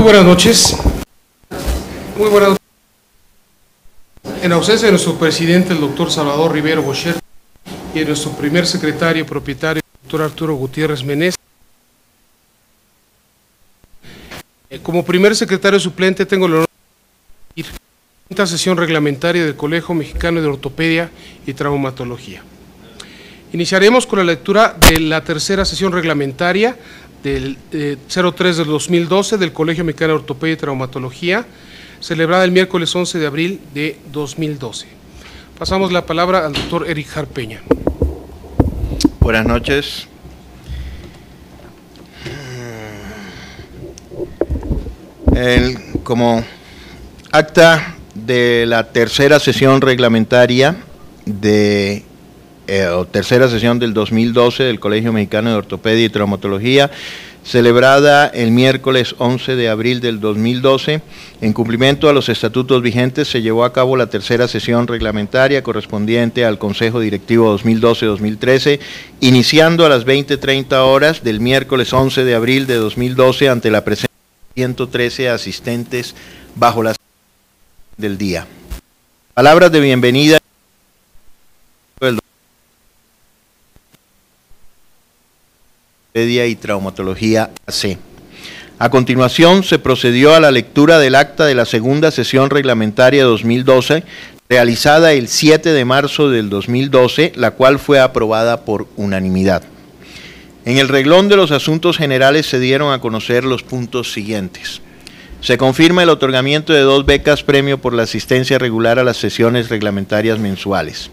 Muy buenas noches. Muy buenas noches. En ausencia de nuestro presidente, el doctor Salvador Rivero Bocher, y de nuestro primer secretario propietario, el doctor Arturo Gutiérrez Menés, eh, como primer secretario suplente tengo el honor de ir a la sesión reglamentaria del Colegio Mexicano de Ortopedia y Traumatología. Iniciaremos con la lectura de la tercera sesión reglamentaria del eh, 03 del 2012 del Colegio Mexicano de Ortopedia y Traumatología, celebrada el miércoles 11 de abril de 2012. Pasamos la palabra al doctor Eric Jarpeña. Buenas noches. El- como acta de la tercera sesión reglamentaria de eh, tercera sesión del 2012 del Colegio Mexicano de Ortopedia y Traumatología, celebrada el miércoles 11 de abril del 2012. En cumplimiento a los estatutos vigentes, se llevó a cabo la tercera sesión reglamentaria correspondiente al Consejo Directivo 2012-2013, iniciando a las 20.30 horas del miércoles 11 de abril de 2012 ante la presencia de 113 asistentes bajo la del día. Palabras de bienvenida del Y Traumatología AC. A continuación, se procedió a la lectura del acta de la segunda sesión reglamentaria 2012, realizada el 7 de marzo del 2012, la cual fue aprobada por unanimidad. En el reglón de los asuntos generales se dieron a conocer los puntos siguientes. Se confirma el otorgamiento de dos becas premio por la asistencia regular a las sesiones reglamentarias mensuales.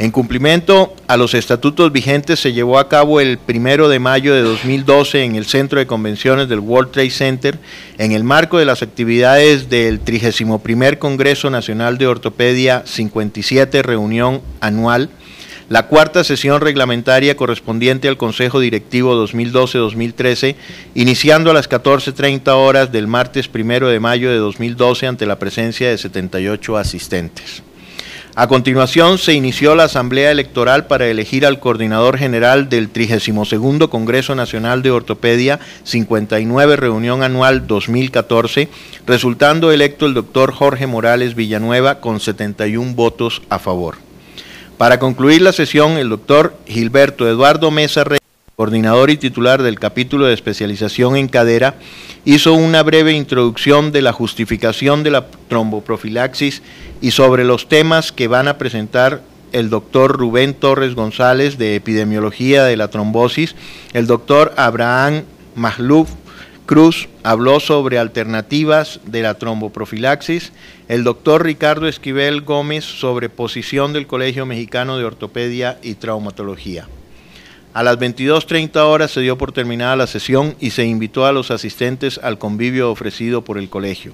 En cumplimiento a los estatutos vigentes, se llevó a cabo el primero de mayo de 2012 en el Centro de Convenciones del World Trade Center, en el marco de las actividades del 31 Congreso Nacional de Ortopedia 57 reunión anual, la cuarta sesión reglamentaria correspondiente al Consejo Directivo 2012-2013, iniciando a las 14.30 horas del martes primero de mayo de 2012 ante la presencia de 78 asistentes. A continuación se inició la Asamblea Electoral para elegir al coordinador general del 32 Congreso Nacional de Ortopedia 59 Reunión Anual 2014, resultando electo el doctor Jorge Morales Villanueva con 71 votos a favor. Para concluir la sesión, el doctor Gilberto Eduardo Mesa Reyes, coordinador y titular del capítulo de especialización en cadera, hizo una breve introducción de la justificación de la tromboprofilaxis y sobre los temas que van a presentar el doctor Rubén Torres González de Epidemiología de la Trombosis, el doctor Abraham Mahluf, Cruz habló sobre alternativas de la tromboprofilaxis, el doctor Ricardo Esquivel Gómez sobre posición del Colegio Mexicano de Ortopedia y Traumatología. A las 22.30 horas se dio por terminada la sesión y se invitó a los asistentes al convivio ofrecido por el colegio.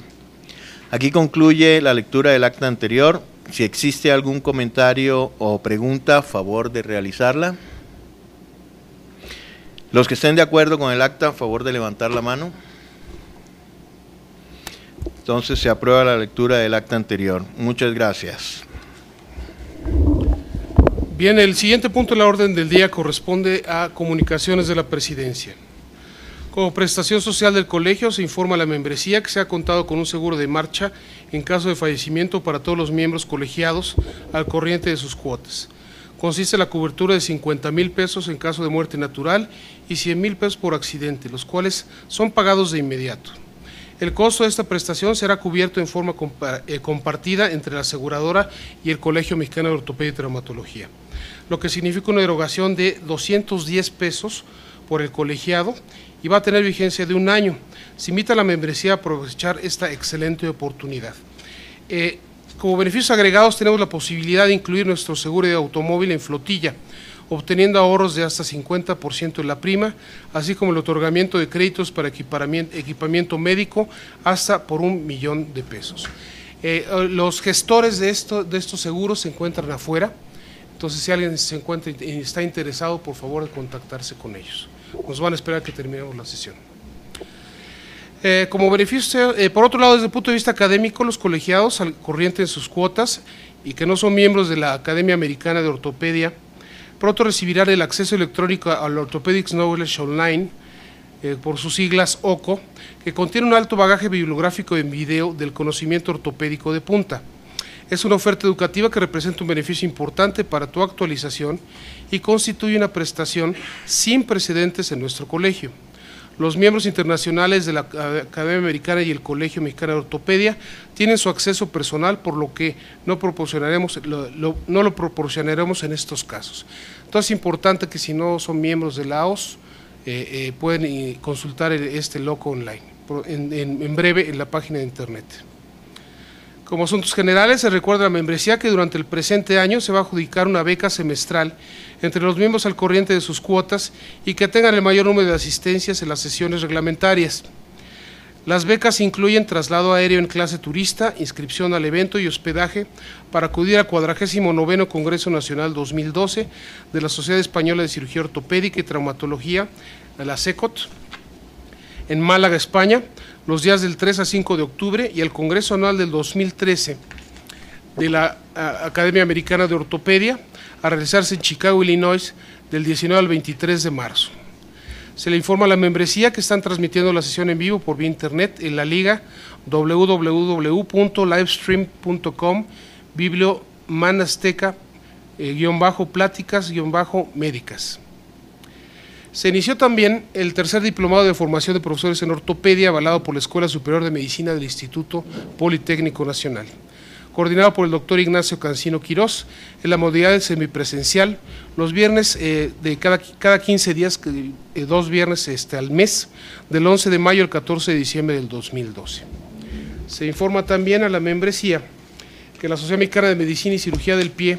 Aquí concluye la lectura del acta anterior. Si existe algún comentario o pregunta, favor de realizarla. Los que estén de acuerdo con el acta, a favor de levantar la mano. Entonces se aprueba la lectura del acta anterior. Muchas gracias. Bien, el siguiente punto de la orden del día corresponde a comunicaciones de la presidencia. Como prestación social del colegio se informa a la membresía que se ha contado con un seguro de marcha en caso de fallecimiento para todos los miembros colegiados al corriente de sus cuotas. Consiste en la cobertura de 50 mil pesos en caso de muerte natural y 100 mil pesos por accidente, los cuales son pagados de inmediato. El costo de esta prestación será cubierto en forma eh, compartida entre la aseguradora y el Colegio Mexicano de Ortopedia y Traumatología lo que significa una erogación de 210 pesos por el colegiado y va a tener vigencia de un año. Se invita a la membresía a aprovechar esta excelente oportunidad. Eh, como beneficios agregados tenemos la posibilidad de incluir nuestro seguro de automóvil en flotilla, obteniendo ahorros de hasta 50% en la prima, así como el otorgamiento de créditos para equipamiento, médico hasta por un millón de pesos. Eh, los gestores de, de estos seguros se encuentran afuera, entonces, si alguien se encuentra y está interesado, por favor, contactarse con ellos. Nos van a esperar que terminemos la sesión. Eh, como beneficio, eh, por otro lado, desde el punto de vista académico, los colegiados al corriente de sus cuotas y que no son miembros de la Academia Americana de Ortopedia, pronto recibirán el acceso electrónico al Orthopedics Knowledge Online, eh, por sus siglas OCO, que contiene un alto bagaje bibliográfico en video del conocimiento ortopédico de punta. Es una oferta educativa que representa un beneficio importante para tu actualización y constituye una prestación sin precedentes en nuestro colegio. Los miembros internacionales de la Academia Americana y el Colegio Mexicano de Ortopedia tienen su acceso personal, por lo que no, proporcionaremos, no lo proporcionaremos en estos casos. Entonces es importante que si no son miembros de la OS, eh, eh, pueden eh, consultar este loco online, en breve en la página de internet. Como asuntos generales, se recuerda la membresía que durante el presente año se va a adjudicar una beca semestral entre los miembros al corriente de sus cuotas y que tengan el mayor número de asistencias en las sesiones reglamentarias. Las becas incluyen traslado aéreo en clase turista, inscripción al evento y hospedaje para acudir al 49 Congreso Nacional 2012 de la Sociedad Española de Cirugía Ortopédica y Traumatología, la SECOT, en Málaga, España, los días del 3 a 5 de octubre y el Congreso Anual del 2013 de la Academia Americana de Ortopedia a realizarse en Chicago, Illinois, del 19 al 23 de marzo. Se le informa a la membresía que están transmitiendo la sesión en vivo por vía internet en la liga www.livestream.com biblio manasteca eh, pláticas médicas. Se inició también el tercer diplomado de formación de profesores en ortopedia, avalado por la Escuela Superior de Medicina del Instituto Politécnico Nacional, coordinado por el doctor Ignacio Cancino Quirós, en la modalidad semipresencial, los viernes eh, de cada, cada 15 días, eh, dos viernes este, al mes, del 11 de mayo al 14 de diciembre del 2012. Se informa también a la membresía que la Sociedad Mexicana de Medicina y Cirugía del Pie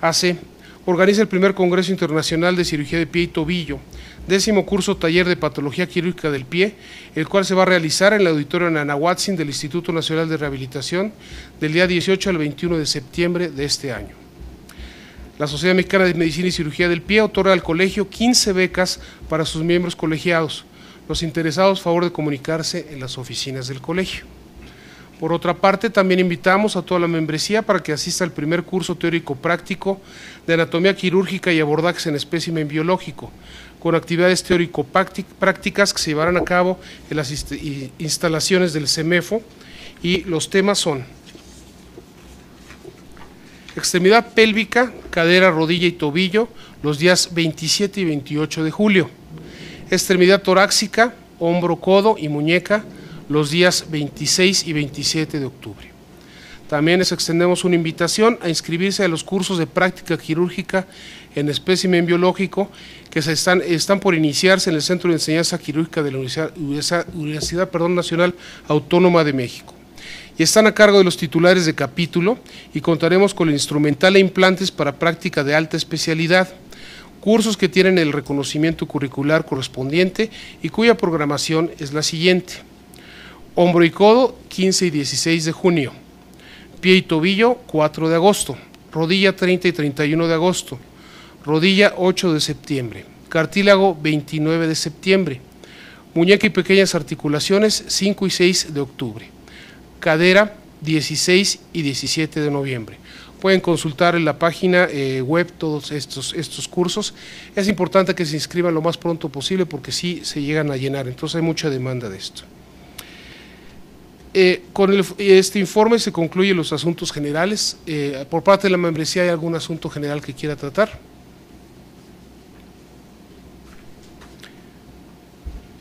hace organiza el primer Congreso Internacional de Cirugía de Pie y Tobillo, décimo curso taller de patología quirúrgica del pie, el cual se va a realizar en el auditorio Nanahuatzin del Instituto Nacional de Rehabilitación del día 18 al 21 de septiembre de este año. La Sociedad Mexicana de Medicina y Cirugía del Pie otorga al colegio 15 becas para sus miembros colegiados. Los interesados, favor de comunicarse en las oficinas del colegio. Por otra parte, también invitamos a toda la membresía para que asista al primer curso teórico práctico de anatomía quirúrgica y abordajes en espécimen biológico, con actividades teórico-prácticas que se llevarán a cabo en las instalaciones del CEMEFO y los temas son extremidad pélvica, cadera, rodilla y tobillo los días 27 y 28 de julio, extremidad torácica, hombro, codo y muñeca los días 26 y 27 de octubre. También les extendemos una invitación a inscribirse a los cursos de práctica quirúrgica en espécimen biológico que se están, están por iniciarse en el Centro de Enseñanza Quirúrgica de la Universidad, Nacional Autónoma de México. Y están a cargo de los titulares de capítulo y contaremos con el instrumental e implantes para práctica de alta especialidad cursos que tienen el reconocimiento curricular correspondiente y cuya programación es la siguiente. Hombro y codo, 15 y 16 de junio. Pie y tobillo, 4 de agosto. Rodilla, 30 y 31 de agosto. Rodilla, 8 de septiembre. Cartílago, 29 de septiembre. Muñeca y pequeñas articulaciones, 5 y 6 de octubre. Cadera, 16 y 17 de noviembre. Pueden consultar en la página eh, web todos estos, estos cursos. Es importante que se inscriban lo más pronto posible porque sí se llegan a llenar, entonces hay mucha demanda de esto. Eh, con este informe se concluyen los asuntos generales. Eh, por parte de la membresía, ¿hay algún asunto general que quiera tratar?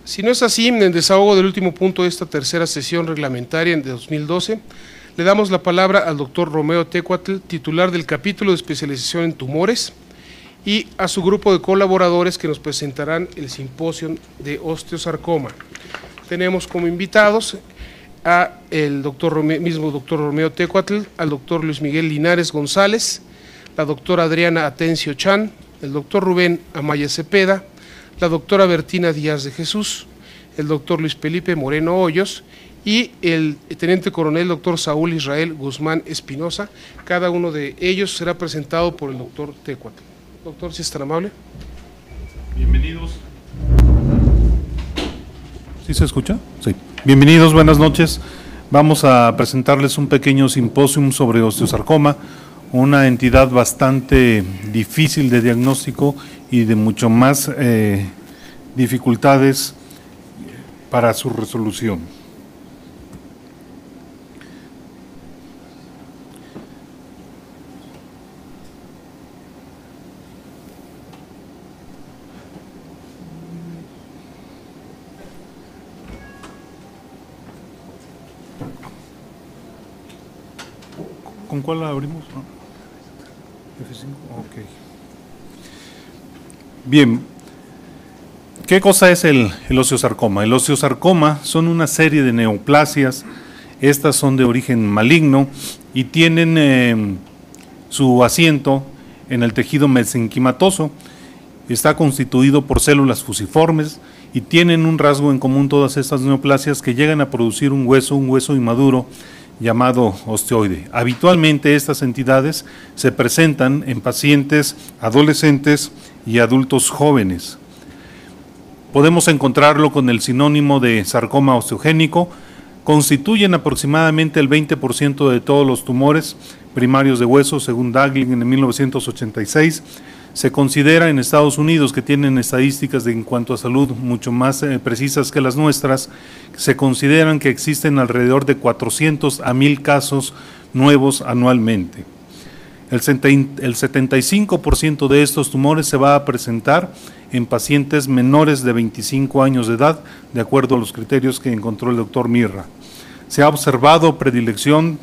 Si no es así, en desahogo del último punto de esta tercera sesión reglamentaria de 2012, le damos la palabra al doctor Romeo Tecuatl, titular del capítulo de especialización en tumores, y a su grupo de colaboradores que nos presentarán el simposio de osteosarcoma. Tenemos como invitados a el doctor mismo doctor Romeo Tecuatl, al doctor Luis Miguel Linares González, la doctora Adriana Atencio Chan, el doctor Rubén Amaya Cepeda, la doctora Bertina Díaz de Jesús, el doctor Luis Felipe Moreno Hoyos y el teniente coronel doctor Saúl Israel Guzmán Espinosa. Cada uno de ellos será presentado por el doctor Tecuatl. Doctor, si es tan amable. Bienvenidos. ¿Sí se escucha? Sí. Bienvenidos, buenas noches. Vamos a presentarles un pequeño simposium sobre osteosarcoma, una entidad bastante difícil de diagnóstico y de mucho más eh, dificultades para su resolución. ¿Con cuál la abrimos? F5, ok. Bien, ¿qué cosa es el, el osteosarcoma? El osteosarcoma son una serie de neoplasias, estas son de origen maligno y tienen eh, su asiento en el tejido mesenquimatoso. Está constituido por células fusiformes y tienen un rasgo en común todas estas neoplasias que llegan a producir un hueso, un hueso inmaduro, llamado osteoide. Habitualmente estas entidades se presentan en pacientes adolescentes y adultos jóvenes. Podemos encontrarlo con el sinónimo de sarcoma osteogénico. Constituyen aproximadamente el 20% de todos los tumores primarios de hueso, según Dagling en 1986 se considera en Estados Unidos, que tienen estadísticas de, en cuanto a salud mucho más eh, precisas que las nuestras, se consideran que existen alrededor de 400 a 1000 casos nuevos anualmente. El, el 75% de estos tumores se va a presentar en pacientes menores de 25 años de edad, de acuerdo a los criterios que encontró el doctor Mirra. Se ha observado predilección,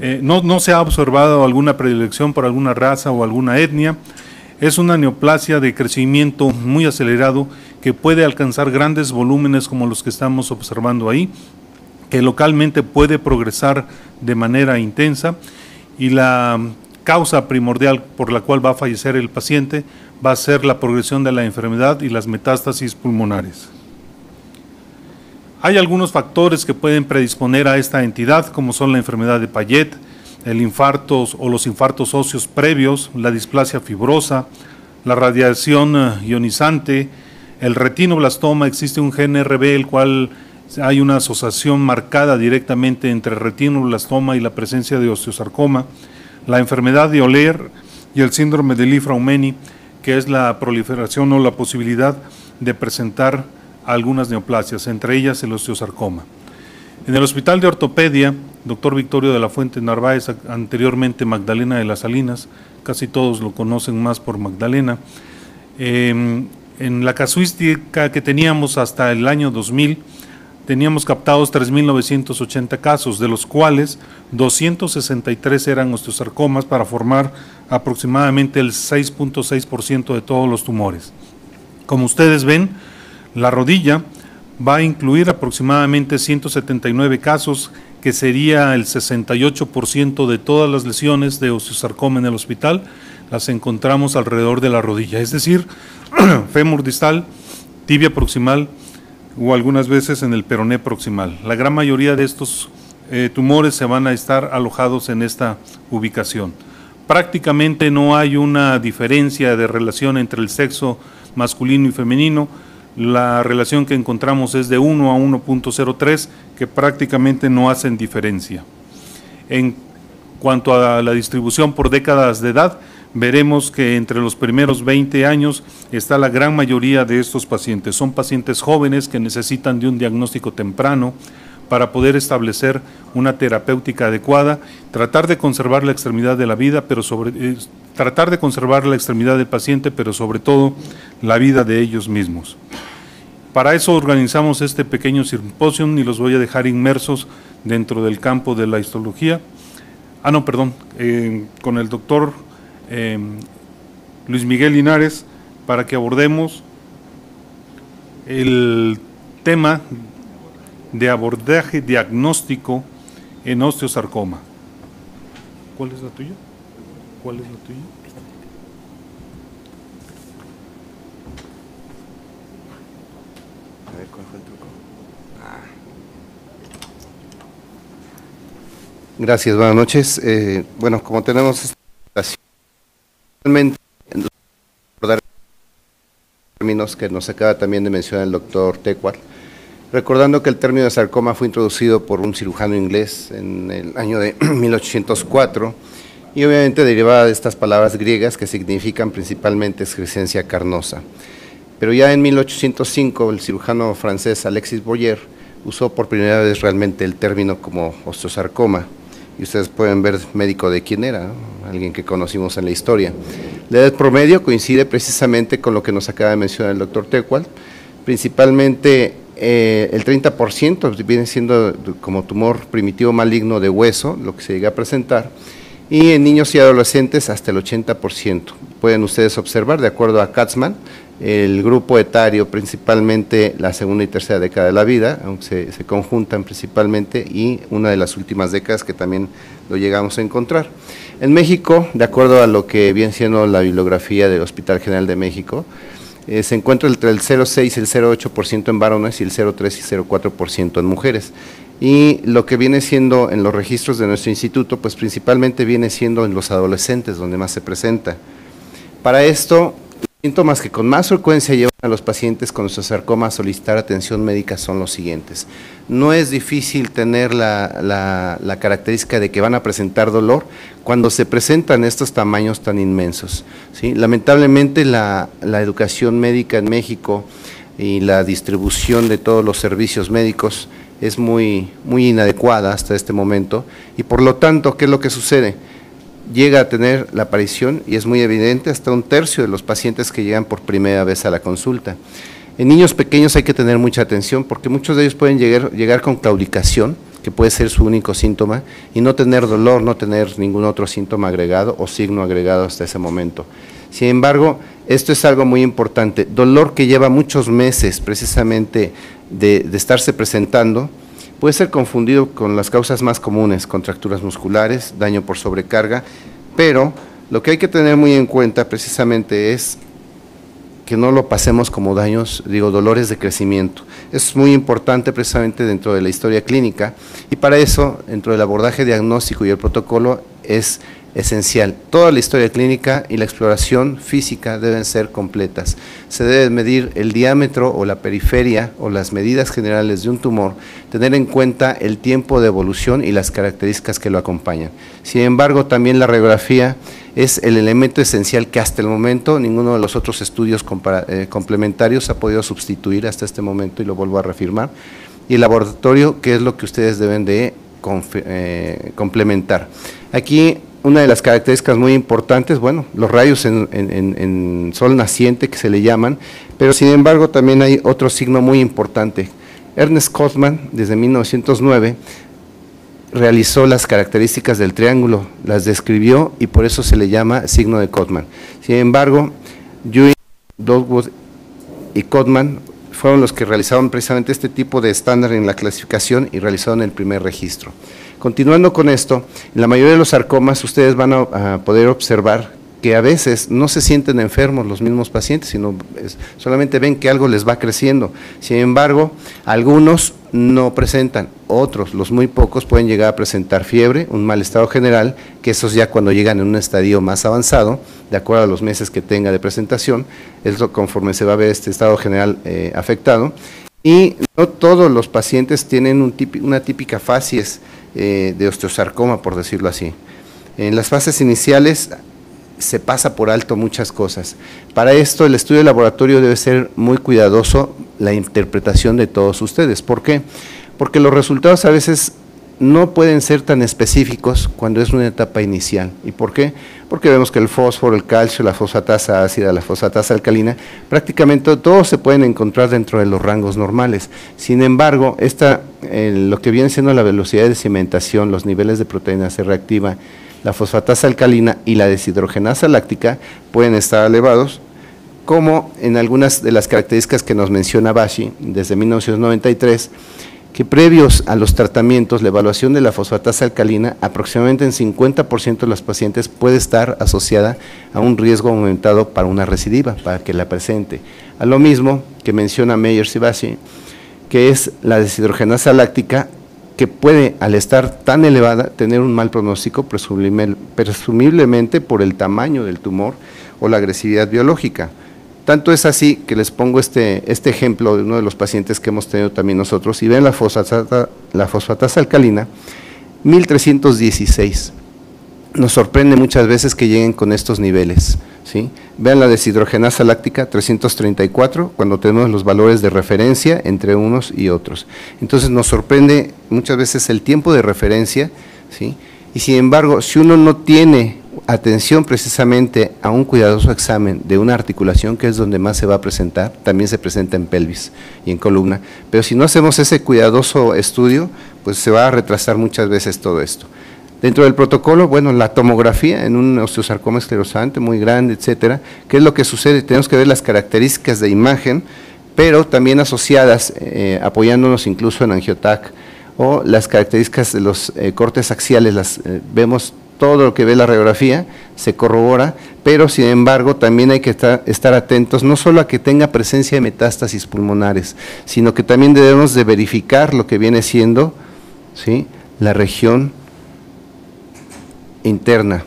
eh, no, no se ha observado alguna predilección por alguna raza o alguna etnia, es una neoplasia de crecimiento muy acelerado que puede alcanzar grandes volúmenes como los que estamos observando ahí, que localmente puede progresar de manera intensa y la causa primordial por la cual va a fallecer el paciente va a ser la progresión de la enfermedad y las metástasis pulmonares. Hay algunos factores que pueden predisponer a esta entidad, como son la enfermedad de Payet, el infarto o los infartos óseos previos, la displasia fibrosa, la radiación eh, ionizante, el retinoblastoma, existe un GNRB el cual hay una asociación marcada directamente entre retinoblastoma y la presencia de osteosarcoma, la enfermedad de Oler y el síndrome de Lifraumeni, que es la proliferación o la posibilidad de presentar algunas neoplasias, entre ellas el osteosarcoma. En el Hospital de Ortopedia, doctor Victorio de la Fuente Narváez, anteriormente Magdalena de las Salinas, casi todos lo conocen más por Magdalena. Em, en la casuística que teníamos hasta el año 2000, teníamos captados 3.980 casos, de los cuales 263 eran osteosarcomas para formar aproximadamente el 6.6% de todos los tumores. Como ustedes ven, la rodilla va a incluir aproximadamente 179 casos, que sería el 68% de todas las lesiones de osteosarcoma en el hospital, las encontramos alrededor de la rodilla, es decir, fémur distal, tibia proximal o algunas veces en el peroné proximal. La gran mayoría de estos eh, tumores se van a estar alojados en esta ubicación. Prácticamente no hay una diferencia de relación entre el sexo masculino y femenino, la relación que encontramos es de 1 a 1.03, que prácticamente no hacen diferencia. En cuanto a la distribución por décadas de edad, veremos que entre los primeros 20 años está la gran mayoría de estos pacientes. Son pacientes jóvenes que necesitan de un diagnóstico temprano para poder establecer una terapéutica adecuada, tratar de conservar la extremidad de la vida, pero sobre eh, tratar de conservar la extremidad del paciente, pero sobre todo la vida de ellos mismos. Para eso organizamos este pequeño simposio y los voy a dejar inmersos dentro del campo de la histología. Ah, no, perdón, eh, con el doctor eh, Luis Miguel Linares para que abordemos el tema de abordaje diagnóstico en osteosarcoma. ¿Cuál es la tuya? ¿Cuál es la tuya? Gracias, buenas noches. Eh, bueno, como tenemos esta realmente términos que nos acaba también de mencionar el doctor Tecual, recordando que el término de sarcoma fue introducido por un cirujano inglés en el año de 1804 y obviamente derivada de estas palabras griegas que significan principalmente excrescencia carnosa. Pero ya en 1805 el cirujano francés Alexis Boyer usó por primera vez realmente el término como osteosarcoma y ustedes pueden ver médico de quién era, alguien que conocimos en la historia. La edad promedio coincide precisamente con lo que nos acaba de mencionar el doctor Tecual, principalmente eh, el 30% viene siendo como tumor primitivo maligno de hueso, lo que se llega a presentar, y en niños y adolescentes hasta el 80%. Pueden ustedes observar, de acuerdo a Katzmann, el grupo etario principalmente la segunda y tercera década de la vida, aunque se, conjuntan principalmente, y una de las últimas décadas que también lo llegamos a encontrar. En México, de acuerdo a lo que viene siendo la bibliografía del Hospital General de México, eh, se encuentra entre el 0,6 y el 0,8% en varones y el 0,3 y 0,4% en mujeres. Y lo que viene siendo en los registros de nuestro instituto, pues principalmente viene siendo en los adolescentes donde más se presenta. Para esto, síntomas que con más frecuencia llevan a los pacientes con sarcoma a solicitar atención médica son los siguientes. No es difícil tener la, característica de que van a presentar dolor cuando se presentan estos tamaños tan inmensos. ¿sí? Lamentablemente la, la educación médica en México y la distribución de todos los servicios médicos es muy, muy inadecuada hasta este momento y por lo tanto, ¿qué es lo que sucede? Llega a tener la aparición, y es muy evidente, hasta un tercio de los pacientes que llegan por primera vez a la consulta. En niños pequeños hay que tener mucha atención porque muchos de ellos pueden llegar, llegar con claudicación, que puede ser su único síntoma, y no tener dolor, no tener ningún otro síntoma agregado o signo agregado hasta ese momento. Sin embargo, esto es algo muy importante. Dolor que lleva muchos meses precisamente de, de estarse presentando, Puede ser confundido con las causas más comunes, contracturas musculares, daño por sobrecarga, pero lo que hay que tener muy en cuenta precisamente es que no lo pasemos como daños, digo, dolores de crecimiento. es muy importante precisamente dentro de la historia clínica y para eso, dentro del abordaje diagnóstico y el protocolo, es esencial. Toda la historia clínica y la exploración física deben ser completas. Se debe medir el diámetro o la periferia o las medidas generales de un tumor, tener en cuenta el tiempo de evolución y las características que lo acompañan. Sin embargo, también la radiografía es el elemento esencial que hasta el momento ninguno de los otros estudios eh, complementarios ha podido sustituir hasta este momento y lo vuelvo a reafirmar. Y el laboratorio, que es lo que ustedes deben de eh, complementar. Aquí una de las características muy importantes, bueno, los rayos en, sol naciente que se le llaman, pero sin embargo también hay otro signo muy importante. Ernest Kotman, desde 1909, realizó las características del triángulo, las describió y por eso se le llama signo de Kotman. Sin embargo, Ewing, Dogwood y Kotman fueron los que realizaron precisamente este tipo de estándar en la clasificación y realizaron el primer registro. Continuando con esto, en la mayoría de los sarcomas ustedes van a, poder observar que a veces no se sienten enfermos los mismos pacientes, sino solamente ven que algo les va creciendo. Sin embargo, algunos no presentan, otros, los muy pocos, pueden llegar a presentar fiebre, un mal estado general, que esos ya cuando llegan en un estadio más avanzado, de acuerdo a los meses que tenga de presentación, es conforme se va a ver este estado general eh, afectado. Y no todos los pacientes tienen una típica facies eh, de osteosarcoma, por decirlo así. En las fases iniciales se pasa por alto muchas cosas. Para esto el estudio de laboratorio debe ser muy cuidadoso la interpretación de todos ustedes. ¿Por qué? Porque los resultados a veces no pueden ser tan específicos cuando es una etapa inicial. ¿Y por qué? Porque vemos que el fósforo, el calcio, la fosfatasa ácida, la fosfatasa alcalina, prácticamente todos se pueden encontrar dentro de los rangos normales. Sin embargo, esta, lo que viene siendo la velocidad de cimentación, los niveles de proteína C reactiva, la fosfatasa alcalina y la deshidrogenasa láctica pueden estar elevados, como en algunas de las características que nos menciona Bashi desde 1993, que previos a los tratamientos, la evaluación de la fosfatasa alcalina, aproximadamente en 50% de los pacientes puede estar asociada a un riesgo aumentado para una recidiva, para que la presente. A lo mismo que menciona Meyers y Bashi, que es la deshidrogenasa láctica, que puede, al estar tan elevada, tener un mal pronóstico, presumiblemente por el tamaño del tumor o la agresividad biológica. Tanto es así que les pongo este, este ejemplo de uno de los pacientes que hemos tenido también nosotros, y ven la fosfatasa, la fosfatasa alcalina, 1316. Nos sorprende muchas veces que lleguen con estos niveles. ¿sí? Vean la deshidrogenasa láctica 334 cuando tenemos los valores de referencia entre unos y otros. Entonces nos sorprende muchas veces el tiempo de referencia, ¿sí? y sin embargo, si uno no tiene atención precisamente a un cuidadoso examen de una articulación que es donde más se va a presentar, también se presenta en pelvis y en columna, pero si no hacemos ese cuidadoso estudio, pues se va a retrasar muchas veces todo esto. Dentro del protocolo, bueno, la tomografía en un osteosarcoma esclerosante muy grande, etcétera, ¿qué es lo que sucede? Tenemos que ver las características de imagen, pero también asociadas, eh, apoyándonos incluso en angiotac, o las características de los eh, cortes axiales, las eh, vemos todo lo que ve la radiografía, se corrobora, pero sin embargo también hay que estar, estar, atentos no solo a que tenga presencia de metástasis pulmonares, sino que también debemos de verificar lo que viene siendo ¿sí? la región interna.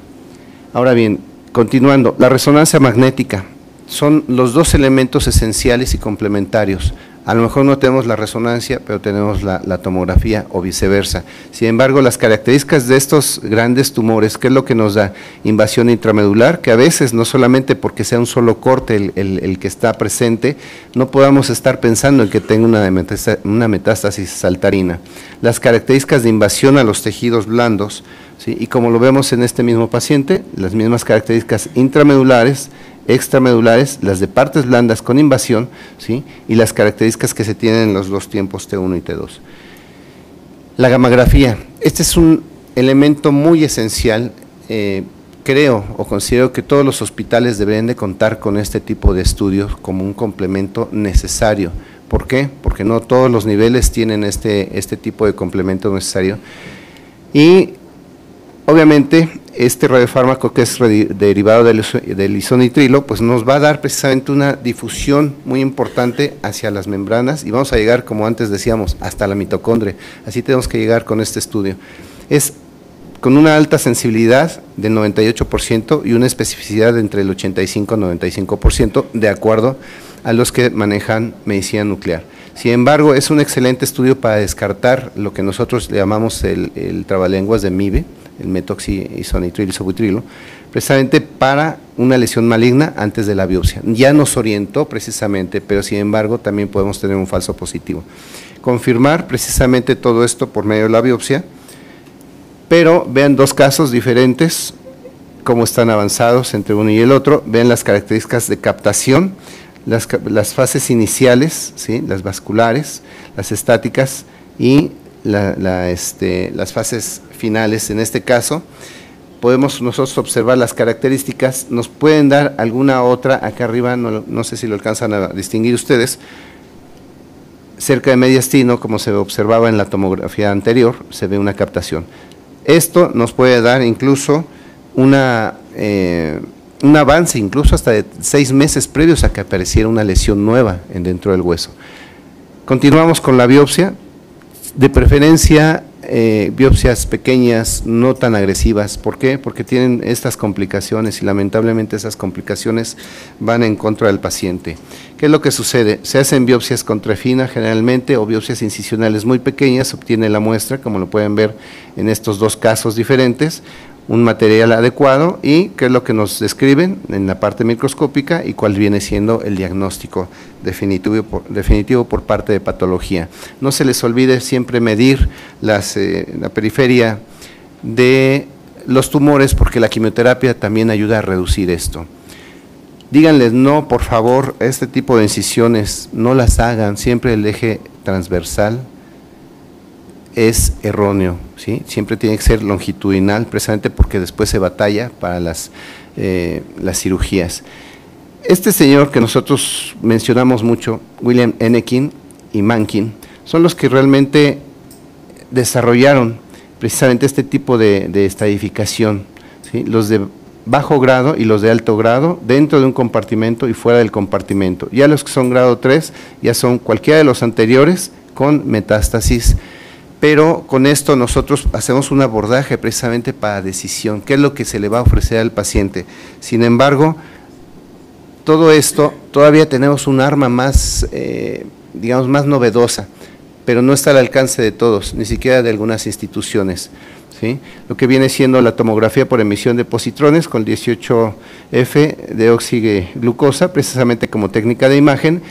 Ahora bien, continuando, la resonancia magnética son los dos elementos esenciales y complementarios. A lo mejor no tenemos la resonancia, pero tenemos la, tomografía o viceversa. Sin embargo, las características de estos grandes tumores, ¿qué es lo que nos da? Invasión intramedular, que a veces no solamente porque sea un solo corte el, que está presente, no podamos estar pensando en que tenga una, metástasis saltarina. Las características de invasión a los tejidos blandos, y como lo vemos en este mismo paciente, las mismas características intramedulares, extramedulares, las de partes blandas con invasión, ¿sí? y las características que se tienen en los dos tiempos T1 y T2. La gamografía, este es un elemento muy esencial, eh, creo o considero que todos los hospitales deben de contar con este tipo de estudios como un complemento necesario. ¿Por qué? Porque no todos los niveles tienen este, este tipo de complemento necesario. Y Obviamente, este radiofármaco que es derivado del, isonitrilo, pues nos va a dar precisamente una difusión muy importante hacia las membranas y vamos a llegar, como antes decíamos, hasta la mitocondria. Así tenemos que llegar con este estudio. Es con una alta sensibilidad del 98% y una especificidad entre el 85 y 95%, de acuerdo a los que manejan medicina nuclear. Sin embargo, es un excelente estudio para descartar lo que nosotros llamamos el, el trabalenguas de MIBE, el metoxisonitril y sobutrilo, precisamente para una lesión maligna antes de la biopsia. Ya nos orientó precisamente, pero sin embargo también podemos tener un falso positivo. Confirmar precisamente todo esto por medio de la biopsia, pero vean dos casos diferentes, cómo están avanzados entre uno y el otro, vean las características de captación, las, las fases iniciales, ¿sí? las vasculares, las estáticas y este, las fases finales. En este caso, podemos nosotros observar las características, nos pueden dar alguna otra, acá arriba, no, no sé si lo alcanzan a distinguir ustedes, cerca de mediastino, como se observaba en la tomografía anterior, se ve una captación. Esto nos puede dar incluso una, eh, un avance, incluso hasta de seis meses previos a que apareciera una lesión nueva en dentro del hueso. Continuamos con la biopsia, de preferencia eh, biopsias pequeñas, no tan agresivas. ¿Por qué? Porque tienen estas complicaciones y lamentablemente esas complicaciones van en contra del paciente. ¿Qué es lo que sucede? Se hacen biopsias con trefina generalmente o biopsias incisionales muy pequeñas, se obtiene la muestra, como lo pueden ver en estos dos casos diferentes, un material adecuado y qué es lo que nos describen en la parte microscópica y cuál viene siendo el diagnóstico definitivo por, definitivo por parte de patología. No se les olvide siempre medir las, eh, la periferia de los tumores porque la quimioterapia también ayuda a reducir esto. Díganles no, por favor, este tipo de incisiones no las hagan, siempre el eje transversal es erróneo, ¿sí? siempre tiene que ser longitudinal, precisamente porque después se batalla para las, eh, las cirugías. Este señor que nosotros mencionamos mucho, William Enekin y Mankin, son los que realmente desarrollaron precisamente este tipo de, estadificación, ¿sí? los de bajo grado y los de alto grado dentro de un compartimento y fuera del compartimento. Ya los que son grado 3 ya son cualquiera de los anteriores con metástasis pero con esto nosotros hacemos un abordaje precisamente para decisión, qué es lo que se le va a ofrecer al paciente. Sin embargo, todo esto, todavía tenemos un arma más, eh, digamos, más novedosa, pero no está al alcance de todos, ni siquiera de algunas instituciones. ¿sí? Lo que viene siendo la tomografía por emisión de positrones con 18F de oxiglucosa, precisamente como técnica de imagen,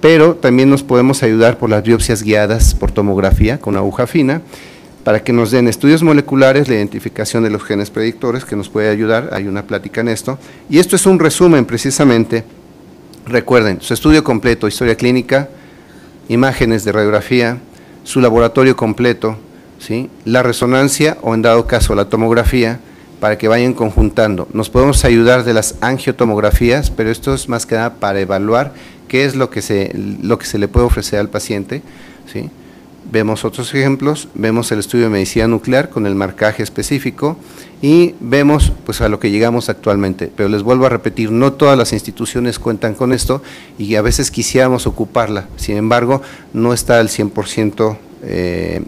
pero también nos podemos ayudar por las biopsias guiadas por tomografía con aguja fina, para que nos den estudios moleculares, la identificación de los genes predictores, que nos puede ayudar, hay una plática en esto. Y esto es un resumen precisamente, recuerden, su estudio completo, historia clínica, imágenes de radiografía, su laboratorio completo, ¿sí? la resonancia o en dado caso la tomografía, para que vayan conjuntando. Nos podemos ayudar de las angiotomografías, pero esto es más que nada para evaluar qué es lo que se, lo que se le puede ofrecer al paciente. ¿sí? Vemos otros ejemplos, vemos el estudio de medicina nuclear con el marcaje específico y vemos pues a lo que llegamos actualmente. Pero les vuelvo a repetir, no todas las instituciones cuentan con esto y a veces quisiéramos ocuparla, sin embargo no está al 100% eh,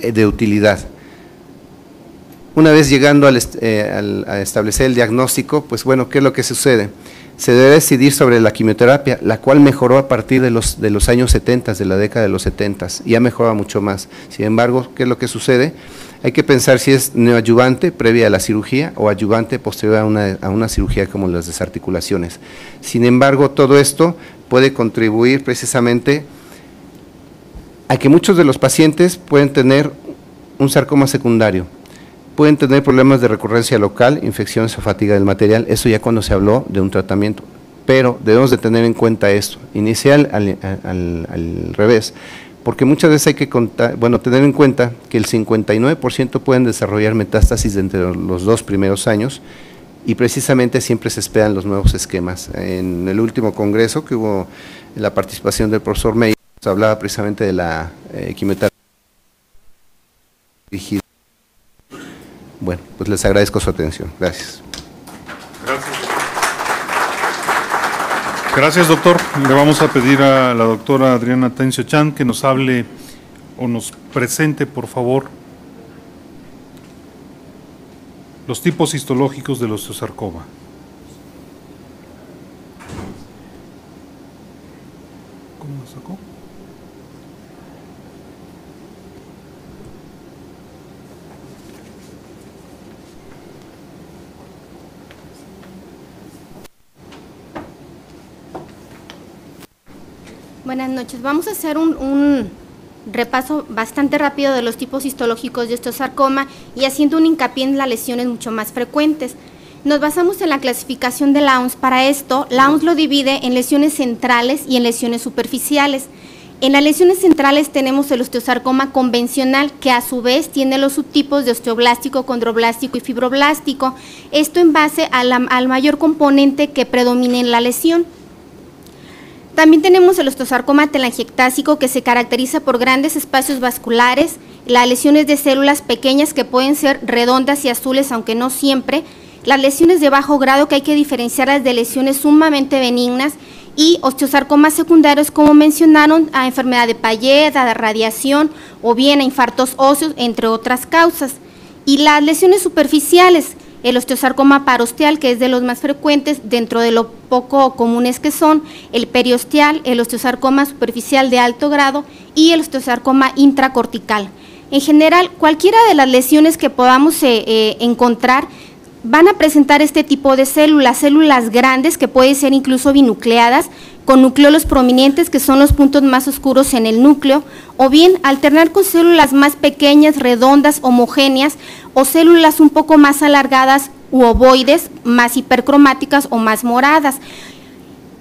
de utilidad. Una vez llegando al, eh, a establecer el diagnóstico, pues bueno, ¿qué es lo que sucede? Se debe decidir sobre la quimioterapia, la cual mejoró a partir de los, de los años 70, de la década de los 70, y ha mejorado mucho más. Sin embargo, ¿qué es lo que sucede? Hay que pensar si es neoadyuvante previa a la cirugía o adyuvante posterior a una, a una cirugía como las desarticulaciones. Sin embargo, todo esto puede contribuir precisamente a que muchos de los pacientes pueden tener un sarcoma secundario, pueden tener problemas de recurrencia local, infecciones o fatiga del material, eso ya cuando se habló de un tratamiento. Pero debemos de tener en cuenta esto, inicial al, revés, porque muchas veces hay que contar, bueno, tener en cuenta que el 59% pueden desarrollar metástasis entre los dos primeros años y precisamente siempre se esperan los nuevos esquemas. En el último congreso que hubo la participación del profesor May, se hablaba precisamente de la eh, quimioterapia dirigida bueno, pues les agradezco su atención. Gracias. Gracias. Gracias, doctor. Le vamos a pedir a la doctora Adriana Tencio Chan que nos hable o nos presente, por favor, los tipos histológicos del osteosarcoma. Buenas noches. Vamos a hacer un, repaso bastante rápido de los tipos histológicos de sarcoma y haciendo un hincapié en las lesiones mucho más frecuentes. Nos basamos en la clasificación de la OMS. Para esto, la OMS lo divide en lesiones centrales y en lesiones superficiales. En las lesiones centrales tenemos el osteosarcoma convencional, que a su vez tiene los subtipos de osteoblástico, condroblástico y fibroblástico. Esto en base al mayor componente que predomine en la lesión. También tenemos el osteosarcoma telangiectásico que se caracteriza por grandes espacios vasculares, las lesiones de células pequeñas que pueden ser redondas y azules, aunque no siempre, las lesiones de bajo grado que hay que diferenciarlas de lesiones sumamente benignas. Y osteosarcomas secundarios, como mencionaron, a enfermedad de Payet, a radiación o bien a infartos óseos, entre otras causas. Y las lesiones superficiales, el osteosarcoma parosteal, que es de los más frecuentes dentro de lo poco comunes que son, el periosteal, el osteosarcoma superficial de alto grado y el osteosarcoma intracortical. En general, cualquiera de las lesiones que podamos eh, eh, encontrar van a presentar este tipo de células, células grandes que pueden ser incluso binucleadas, con nucleolos prominentes que son los puntos más oscuros en el núcleo, o bien alternar con células más pequeñas, redondas, homogéneas, o células un poco más alargadas u ovoides, más hipercromáticas o más moradas.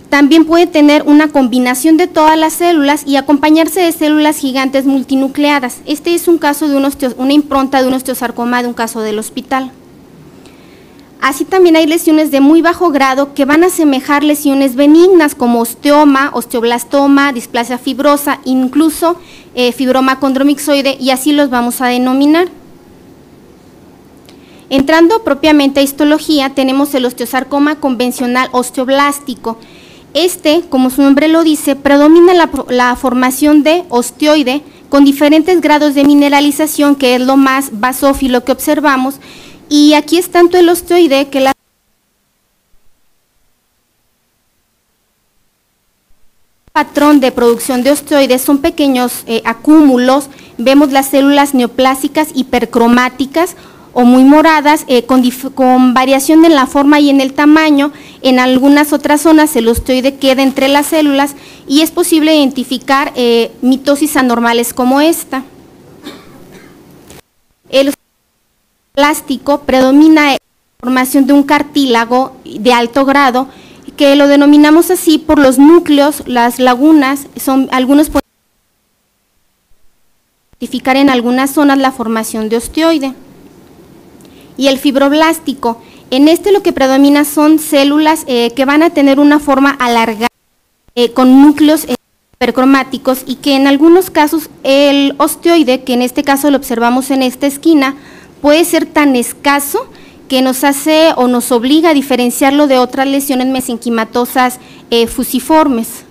También puede tener una combinación de todas las células y acompañarse de células gigantes multinucleadas. Este es un caso de una impronta de un osteosarcoma de un caso del hospital. Así también hay lesiones de muy bajo grado que van a asemejar lesiones benignas como osteoma, osteoblastoma, displasia fibrosa, incluso eh, fibroma condromixoide y así los vamos a denominar. Entrando propiamente a histología, tenemos el osteosarcoma convencional osteoblástico. Este, como su nombre lo dice, predomina la, la formación de osteoide con diferentes grados de mineralización, que es lo más basófilo que observamos, y aquí es tanto el osteoide que la patrón de producción de osteoides son pequeños eh, acúmulos, vemos las células neoplásicas hipercromáticas o muy moradas, eh, con, variación en la forma y en el tamaño, en algunas otras zonas el osteoide queda entre las células y es posible identificar eh, mitosis anormales como esta. El plástico predomina la formación de un cartílago de alto grado, que lo denominamos así por los núcleos, las lagunas, son algunos pueden identificar en algunas zonas la formación de osteoide. Y el fibroblástico, en este lo que predomina son células eh, que van a tener una forma alargada, eh, con núcleos eh, hipercromáticos y que en algunos casos el osteoide, que en este caso lo observamos en esta esquina, puede ser tan escaso que nos hace o nos obliga a diferenciarlo de otras lesiones mesenquimatosas eh, fusiformes.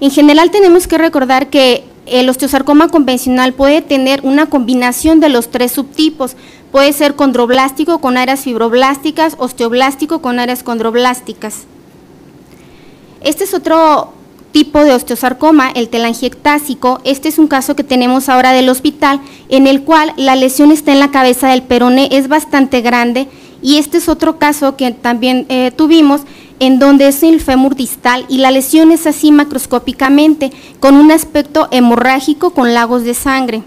En general tenemos que recordar que el osteosarcoma convencional puede tener una combinación de los tres subtipos. Puede ser condroblástico con áreas fibroblásticas, osteoblástico con áreas condroblásticas. Este es otro tipo de osteosarcoma, el telangiectásico. Este es un caso que tenemos ahora del hospital, en el cual la lesión está en la cabeza del peroné, es bastante grande, y este es otro caso que también eh, tuvimos, en donde es el fémur distal y la lesión es así macroscópicamente, con un aspecto hemorrágico con lagos de sangre.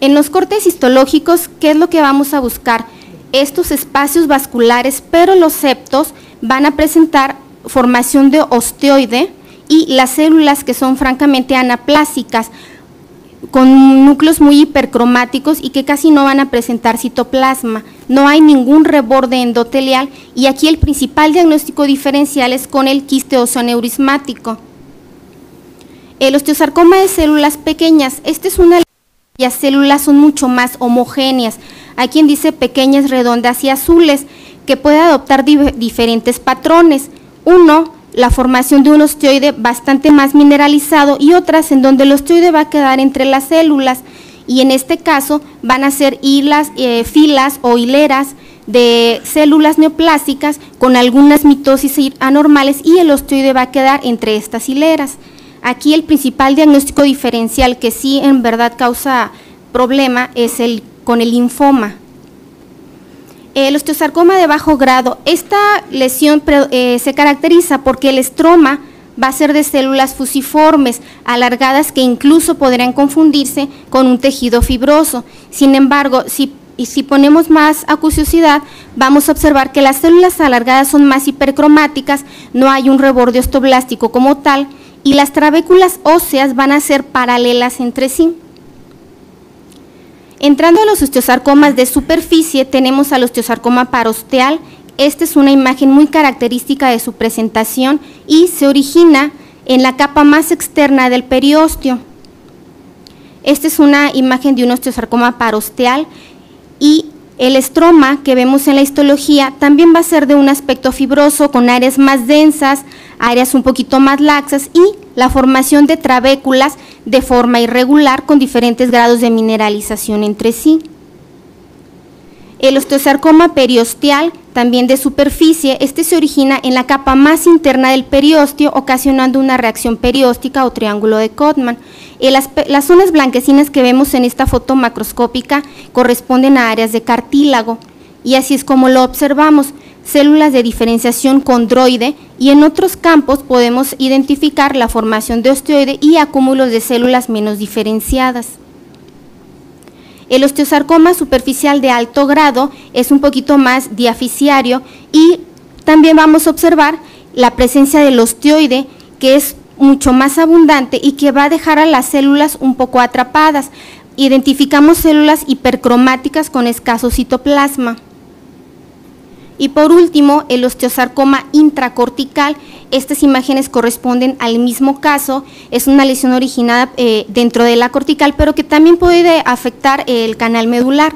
En los cortes histológicos, ¿qué es lo que vamos a buscar? Estos espacios vasculares, pero los septos van a presentar formación de osteoide, y las células que son francamente anaplásicas, con núcleos muy hipercromáticos y que casi no van a presentar citoplasma. No hay ningún reborde endotelial y aquí el principal diagnóstico diferencial es con el quiste ozoaneurismático. El osteosarcoma de células pequeñas, esta es una las células son mucho más homogéneas. Hay quien dice pequeñas, redondas y azules, que puede adoptar diferentes patrones. Uno, la formación de un osteoide bastante más mineralizado y otras en donde el osteoide va a quedar entre las células y en este caso van a ser eh, filas o hileras de células neoplásicas con algunas mitosis anormales y el osteoide va a quedar entre estas hileras. Aquí el principal diagnóstico diferencial que sí en verdad causa problema es el con el linfoma. El osteosarcoma de bajo grado, esta lesión eh, se caracteriza porque el estroma va a ser de células fusiformes, alargadas que incluso podrían confundirse con un tejido fibroso. Sin embargo, si si ponemos más acuciosidad, vamos a observar que las células alargadas son más hipercromáticas, no hay un reborde osteoblástico como tal, y las trabéculas óseas van a ser paralelas entre sí. Entrando a los osteosarcomas de superficie, tenemos al osteosarcoma parosteal. Esta es una imagen muy característica de su presentación y se origina en la capa más externa del periósteo. Esta es una imagen de un osteosarcoma parosteal y el estroma que vemos en la histología también va a ser de un aspecto fibroso con áreas más densas, áreas un poquito más laxas y la formación de trabéculas de forma irregular con diferentes grados de mineralización entre sí. El osteosarcoma periosteal, también de superficie, este se origina en la capa más interna del periósteo, ocasionando una reacción perióstica o triángulo de Codman. las zonas blanquecinas que vemos en esta foto macroscópica corresponden a áreas de cartílago, y así es como lo observamos, células de diferenciación condroide, y en otros campos podemos identificar la formación de osteoide y acúmulos de células menos diferenciadas. El osteosarcoma superficial de alto grado es un poquito más diaficiario y también vamos a observar la presencia del osteoide que es mucho más abundante y que va a dejar a las células un poco atrapadas. Identificamos células hipercromáticas con escaso citoplasma. Y por último, el osteosarcoma intracortical. Estas imágenes corresponden al mismo caso. Es una lesión originada eh, dentro de la cortical, pero que también puede afectar el canal medular.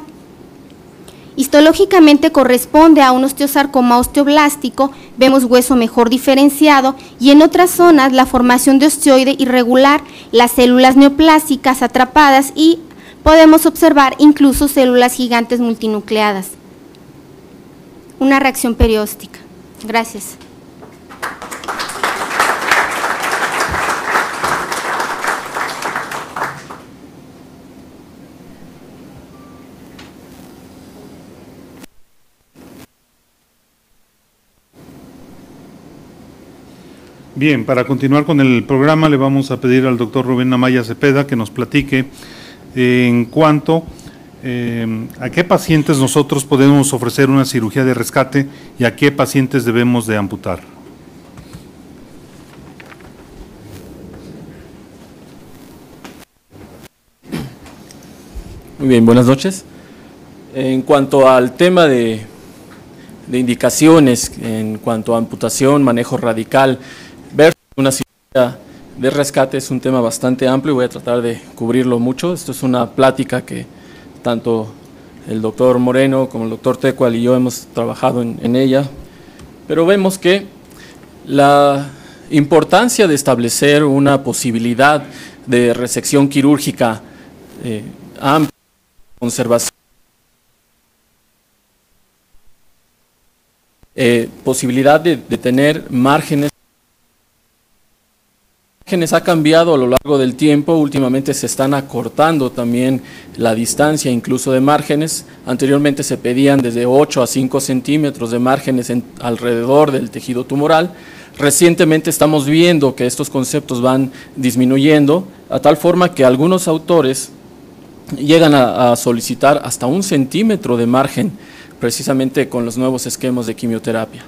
Histológicamente corresponde a un osteosarcoma osteoblástico, vemos hueso mejor diferenciado y en otras zonas la formación de osteoide irregular, las células neoplásicas atrapadas y podemos observar incluso células gigantes multinucleadas una reacción perióstica. Gracias. Bien, para continuar con el programa le vamos a pedir al doctor Rubén Amaya Cepeda que nos platique en cuanto eh, ¿a qué pacientes nosotros podemos ofrecer una cirugía de rescate y a qué pacientes debemos de amputar? Muy bien, buenas noches. En cuanto al tema de, de indicaciones, en cuanto a amputación, manejo radical, ver una cirugía de rescate es un tema bastante amplio y voy a tratar de cubrirlo mucho. Esto es una plática que tanto el doctor Moreno como el doctor Tecual y yo hemos trabajado en, ella, pero vemos que la importancia de establecer una posibilidad de resección quirúrgica eh, amplia, conservación, eh, posibilidad de tener márgenes ha cambiado a lo largo del tiempo, últimamente se están acortando también la distancia incluso de márgenes, anteriormente se pedían desde 8 a 5 centímetros de márgenes alrededor del tejido tumoral, recientemente estamos viendo que estos conceptos van disminuyendo a tal forma que algunos autores llegan a, solicitar hasta un centímetro de margen precisamente con los nuevos esquemas de quimioterapia.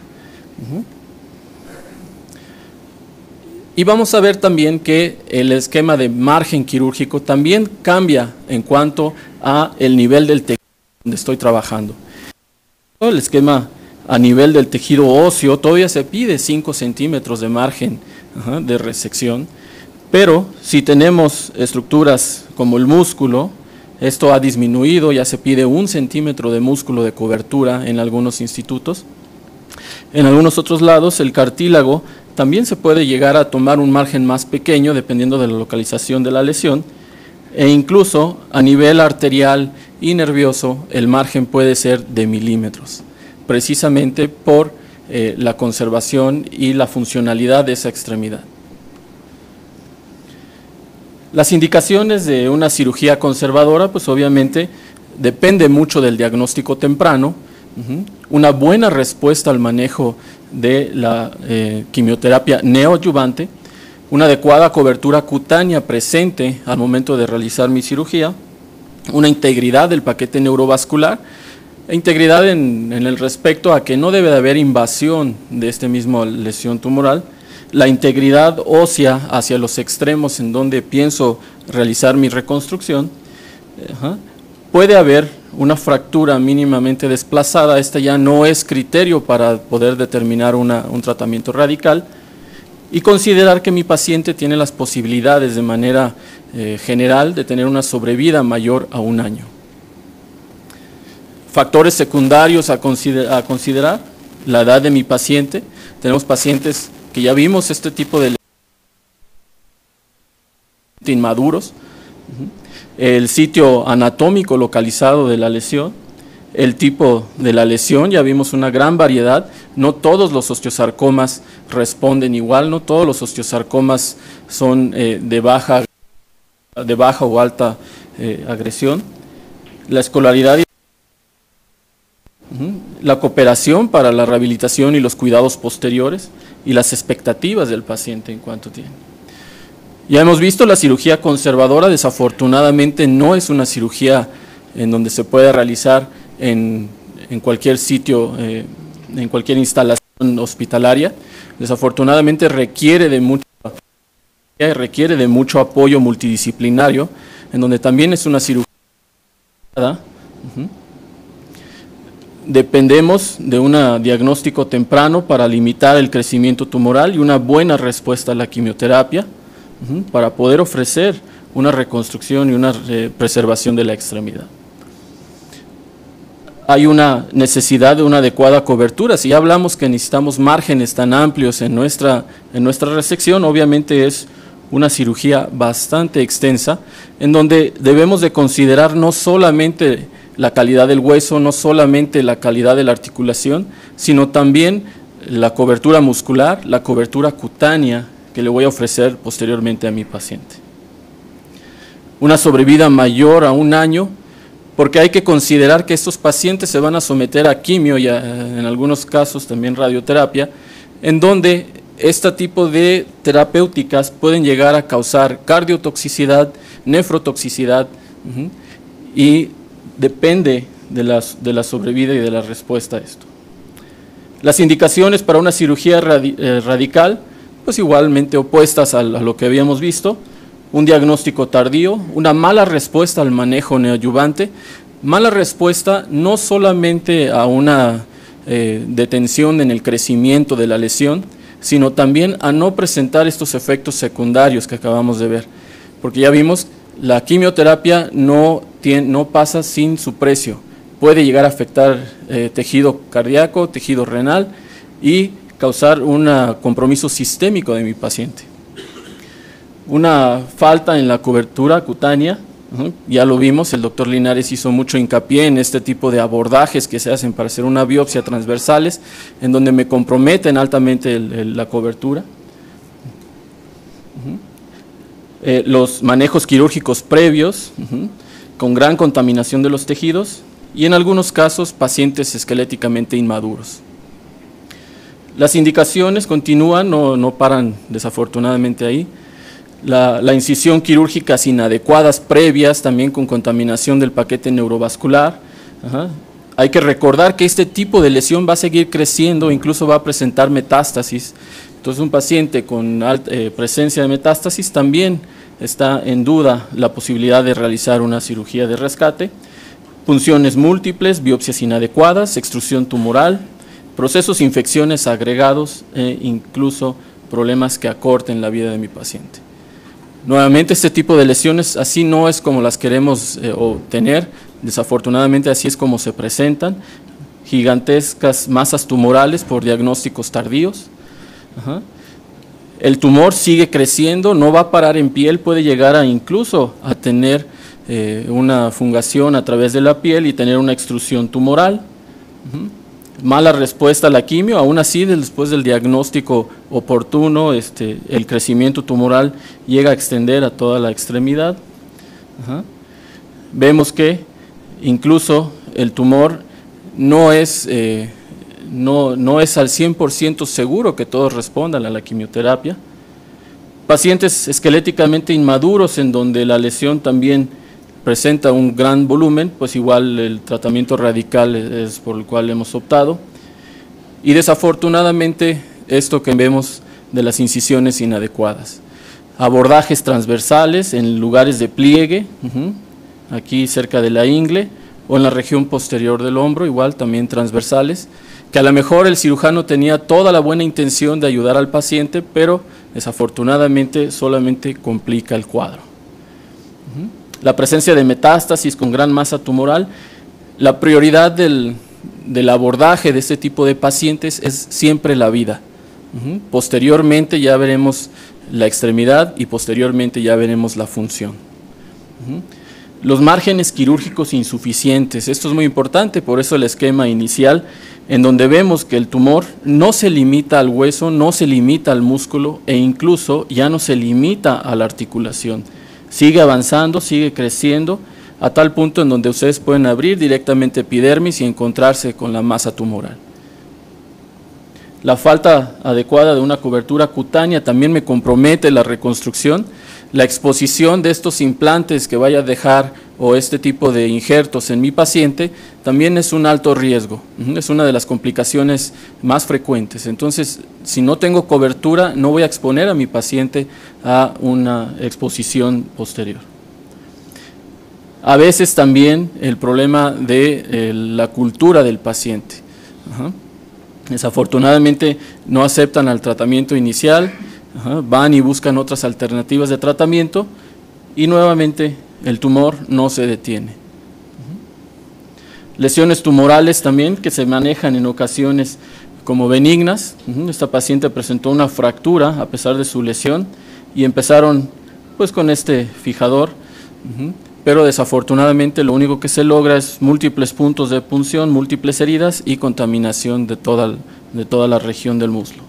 Y vamos a ver también que el esquema de margen quirúrgico también cambia en cuanto a el nivel del tejido donde estoy trabajando. El esquema a nivel del tejido óseo todavía se pide 5 centímetros de margen de resección, pero si tenemos estructuras como el músculo, esto ha disminuido, ya se pide un centímetro de músculo de cobertura en algunos institutos. En algunos otros lados el cartílago también se puede llegar a tomar un margen más pequeño dependiendo de la localización de la lesión e incluso a nivel arterial y nervioso el margen puede ser de milímetros, precisamente por eh, la conservación y la funcionalidad de esa extremidad. Las indicaciones de una cirugía conservadora, pues obviamente depende mucho del diagnóstico temprano, una buena respuesta al manejo de la eh, quimioterapia neoadyuvante, una adecuada cobertura cutánea presente al momento de realizar mi cirugía una integridad del paquete neurovascular, e integridad en, en, el respecto a que no debe de haber invasión de esta misma lesión tumoral, la integridad ósea hacia los extremos en donde pienso realizar mi reconstrucción, puede haber una fractura mínimamente desplazada, esta ya no es criterio para poder determinar un tratamiento radical, y considerar que mi paciente tiene las posibilidades de manera eh, general de tener una sobrevida mayor a un año. Factores secundarios a, a considerar, la edad de mi paciente. Tenemos pacientes que ya vimos este tipo de inmaduros, el sitio anatómico localizado de la lesión, el tipo de la lesión, ya vimos una gran variedad, no todos los osteosarcomas responden igual, no todos los osteosarcomas son eh, de, baja, de baja o alta eh, agresión. La escolaridad y la cooperación para la rehabilitación y los cuidados posteriores y las expectativas del paciente en cuanto tiene. Ya hemos visto la cirugía conservadora, desafortunadamente no es una cirugía en donde se puede realizar en, cualquier sitio, eh, en cualquier instalación hospitalaria. Desafortunadamente requiere de mucho, requiere de mucho apoyo multidisciplinario, en donde también es una cirugía. Dependemos de un diagnóstico temprano para limitar el crecimiento tumoral y una buena respuesta a la quimioterapia para poder ofrecer una reconstrucción y una eh, preservación de la extremidad hay una necesidad de una adecuada cobertura. Si ya hablamos que necesitamos márgenes tan amplios en nuestra, en nuestra resección, obviamente es una cirugía bastante extensa, en donde debemos de considerar no solamente la calidad del hueso, no solamente la calidad de la articulación, sino también la cobertura muscular, la cobertura cutánea que le voy a ofrecer posteriormente a mi paciente. Una sobrevida mayor a un año porque hay que considerar que estos pacientes se van a someter a quimio y en algunos casos también radioterapia, en donde este tipo de terapéuticas pueden llegar a causar cardiotoxicidad, nefrotoxicidad y depende de, de la sobrevida y de la respuesta a esto. Las indicaciones para una cirugía eh, radical, pues igualmente opuestas a lo que habíamos visto, un diagnóstico tardío, una mala respuesta al manejo neoadyuvante, mala respuesta no solamente a una eh, detención en el crecimiento de la lesión, sino también a no presentar estos efectos secundarios que acabamos de ver. Porque ya vimos, la quimioterapia no, tiene, no pasa sin su precio. Puede llegar a afectar eh, tejido cardíaco, tejido renal y causar un compromiso sistémico de mi paciente una falta en la cobertura cutánea, ya lo vimos, el doctor Linares hizo mucho hincapié en este tipo de abordajes que se hacen para hacer una biopsia transversales, en donde me comprometen altamente la cobertura. Eh, los manejos quirúrgicos previos, con gran contaminación de los tejidos, y en algunos casos pacientes esqueléticamente inmaduros. Las indicaciones continúan, no, no paran desafortunadamente ahí la, incisión quirúrgica inadecuadas previas, también con contaminación del paquete neurovascular. Hay que recordar que este tipo de lesión va a seguir creciendo, incluso va a presentar metástasis. Entonces un paciente con eh, presencia de metástasis también está en duda la posibilidad de realizar una cirugía de rescate. Punciones múltiples, biopsias inadecuadas, extrusión tumoral, procesos infecciones agregados e incluso problemas que acorten la vida de mi paciente. Nuevamente este tipo de lesiones así no es como las queremos eh, obtener, desafortunadamente así es como se presentan, gigantescas masas tumorales por diagnósticos tardíos. El tumor sigue creciendo, no va a parar en piel, puede llegar a incluso a tener eh, una fungación a través de la piel y tener una extrusión tumoral mala respuesta a la quimio, aún así después del diagnóstico oportuno, este, el crecimiento tumoral llega a extender a toda la extremidad. Vemos que incluso el tumor no es, eh, no, no es al 100% seguro que todos respondan a la quimioterapia. Pacientes esqueléticamente inmaduros en donde la lesión también presenta un gran volumen, pues igual el tratamiento radical es por el cual hemos optado. Y desafortunadamente esto que vemos de las incisiones inadecuadas. Abordajes transversales en lugares de pliegue, aquí cerca de la ingle, o en la región posterior del hombro, igual también transversales, que a lo mejor el cirujano tenía toda la buena intención de ayudar al paciente, pero desafortunadamente solamente complica el cuadro. La presencia de metástasis con gran masa tumoral, la prioridad del, abordaje de este tipo de pacientes es siempre la vida. Posteriormente ya veremos la extremidad y posteriormente ya veremos la función. Los márgenes quirúrgicos insuficientes, esto es muy importante, por eso el esquema inicial, en donde vemos que el tumor no se limita al hueso, no se limita al músculo e incluso ya no se limita a la articulación. Sigue avanzando, sigue creciendo, a tal punto en donde ustedes pueden abrir directamente epidermis y encontrarse con la masa tumoral. La falta adecuada de una cobertura cutánea también me compromete la reconstrucción. La exposición de estos implantes que vaya a dejar o este tipo de injertos en mi paciente también es un alto riesgo, es una de las complicaciones más frecuentes. Entonces, si no tengo cobertura, no voy a exponer a mi paciente a una exposición posterior. A veces también el problema de eh, la cultura del paciente. Desafortunadamente no aceptan al tratamiento inicial, van y buscan otras alternativas de tratamiento y nuevamente el tumor no se detiene. Lesiones tumorales también que se manejan en ocasiones como benignas. Esta paciente presentó una fractura a pesar de su lesión y empezaron pues con este fijador pero desafortunadamente lo único que se logra es múltiples puntos de punción, múltiples heridas y contaminación de toda, de toda la región del muslo.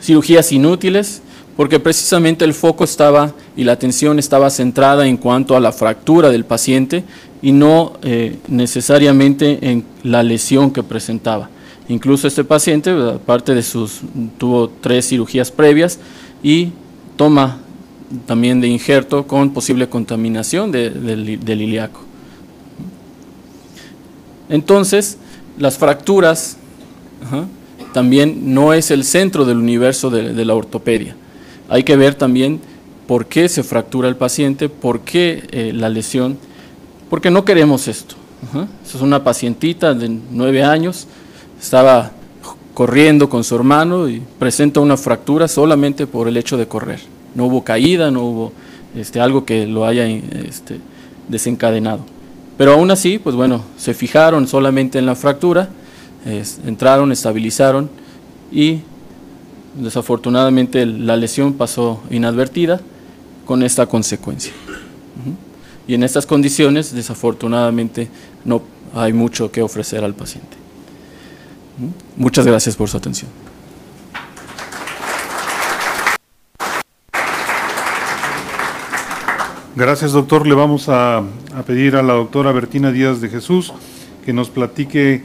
Cirugías inútiles, porque precisamente el foco estaba y la atención estaba centrada en cuanto a la fractura del paciente y no eh, necesariamente en la lesión que presentaba. Incluso este paciente, aparte de sus, tuvo tres cirugías previas y toma también de injerto con posible contaminación del, ilíaco. Entonces, las fracturas también no es el centro del universo de, la ortopedia. Hay que ver también por qué se fractura el paciente, por qué eh, la lesión, porque no queremos esto. Es una pacientita de nueve años, estaba corriendo con su hermano y presenta una fractura solamente por el hecho de correr no hubo caída, no hubo este, algo que lo haya este, desencadenado. Pero aún así, pues bueno, se fijaron solamente en la fractura, entraron, estabilizaron y desafortunadamente la lesión pasó inadvertida con esta consecuencia. Y en estas condiciones, desafortunadamente, no hay mucho que ofrecer al paciente. Muchas gracias por su atención. Gracias, doctor. Le vamos a, pedir a la doctora Bertina Díaz de Jesús que nos platique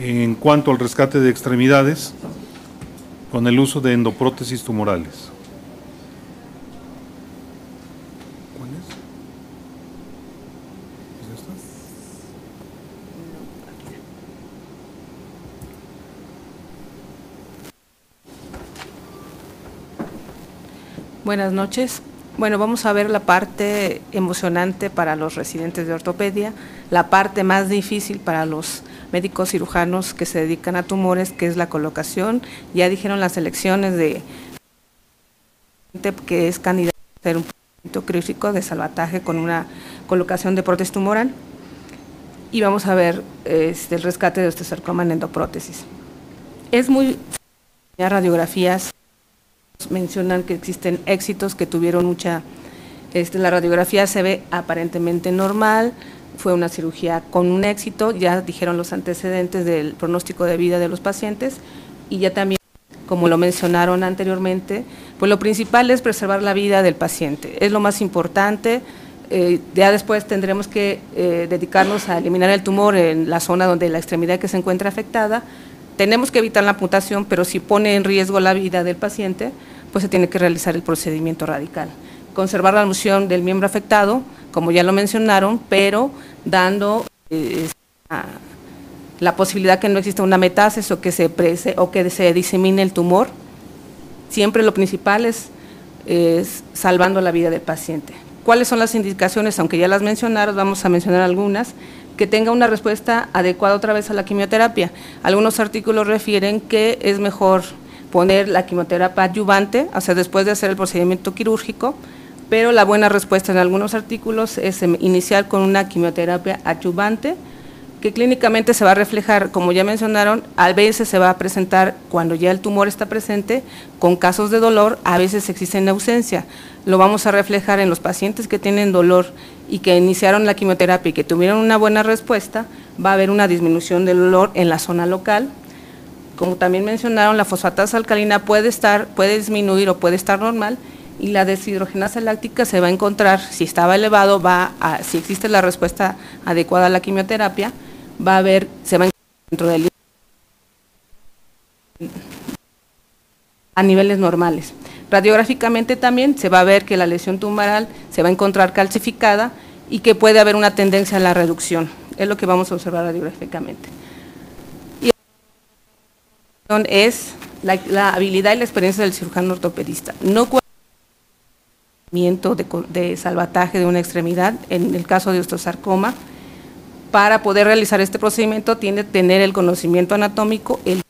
en cuanto al rescate de extremidades con el uso de endoprótesis tumorales. ¿Cuál es? ¿Es? Buenas noches. Bueno, vamos a ver la parte emocionante para los residentes de ortopedia, la parte más difícil para los médicos cirujanos que se dedican a tumores, que es la colocación. Ya dijeron las elecciones de que es candidato a ser un procedimiento crítico de salvataje con una colocación de prótesis tumoral. Y vamos a ver este, el rescate de osteosarcoma en endoprótesis. Es muy radiografías mencionan que existen éxitos que tuvieron mucha, este, la radiografía se ve aparentemente normal, fue una cirugía con un éxito, ya dijeron los antecedentes del pronóstico de vida de los pacientes y ya también, como lo mencionaron anteriormente, pues lo principal es preservar la vida del paciente, es lo más importante. Eh, ya después tendremos que eh, dedicarnos a eliminar el tumor en la zona donde la extremidad que se encuentra afectada, tenemos que evitar la amputación, pero si pone en riesgo la vida del paciente, pues se tiene que realizar el procedimiento radical. Conservar la moción del miembro afectado como ya lo mencionaron, pero dando eh, la posibilidad que no exista una metástasis o que se prese, o que se disemine el tumor. Siempre lo principal es, es salvando la vida del paciente. ¿Cuáles son las indicaciones? Aunque ya las mencionaron, vamos a mencionar algunas que tenga una respuesta adecuada otra vez a la quimioterapia. Algunos artículos refieren que es mejor poner la quimioterapia adyuvante, o sea, después de hacer el procedimiento quirúrgico, pero la buena respuesta en algunos artículos es iniciar con una quimioterapia adyuvante, que clínicamente se va a reflejar, como ya mencionaron, a veces se va a presentar cuando ya el tumor está presente, con casos de dolor, a veces existe en ausencia. Lo vamos a reflejar en los pacientes que tienen dolor y que iniciaron la quimioterapia y que tuvieron una buena respuesta, va a haber una disminución del dolor en la zona local. Como también mencionaron, la fosfatasa alcalina puede estar, puede disminuir o puede estar normal y la deshidrogenasa láctica se va a encontrar, si estaba elevado, va a, si existe la respuesta adecuada a la quimioterapia, va a haber, se va a encontrar dentro del a niveles normales. Radiográficamente también se va a ver que la lesión tumoral se va a encontrar calcificada y que puede haber una tendencia a la reducción. Es lo que vamos a observar radiográficamente. Y es la, habilidad y la experiencia del cirujano ortopedista. No de, de salvataje de una extremidad, en el caso de osteosarcoma, para poder realizar este procedimiento tiene que tener el conocimiento anatómico, el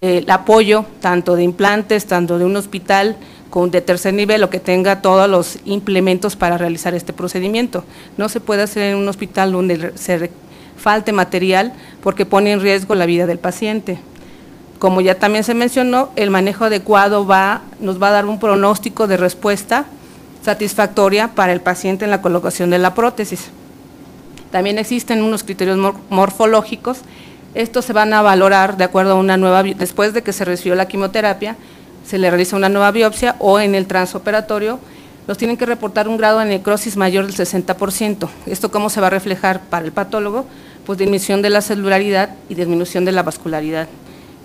el apoyo tanto de implantes, tanto de un hospital con de tercer nivel o que tenga todos los implementos para realizar este procedimiento. No se puede hacer en un hospital donde se falte material porque pone en riesgo la vida del paciente. Como ya también se mencionó, el manejo adecuado va, nos va a dar un pronóstico de respuesta satisfactoria para el paciente en la colocación de la prótesis. También existen unos criterios morfológicos estos se van a valorar de acuerdo a una nueva, después de que se recibió la quimioterapia, se le realiza una nueva biopsia o en el transoperatorio, los tienen que reportar un grado de necrosis mayor del 60%. ¿Esto cómo se va a reflejar para el patólogo? Pues disminución de la celularidad y disminución de la vascularidad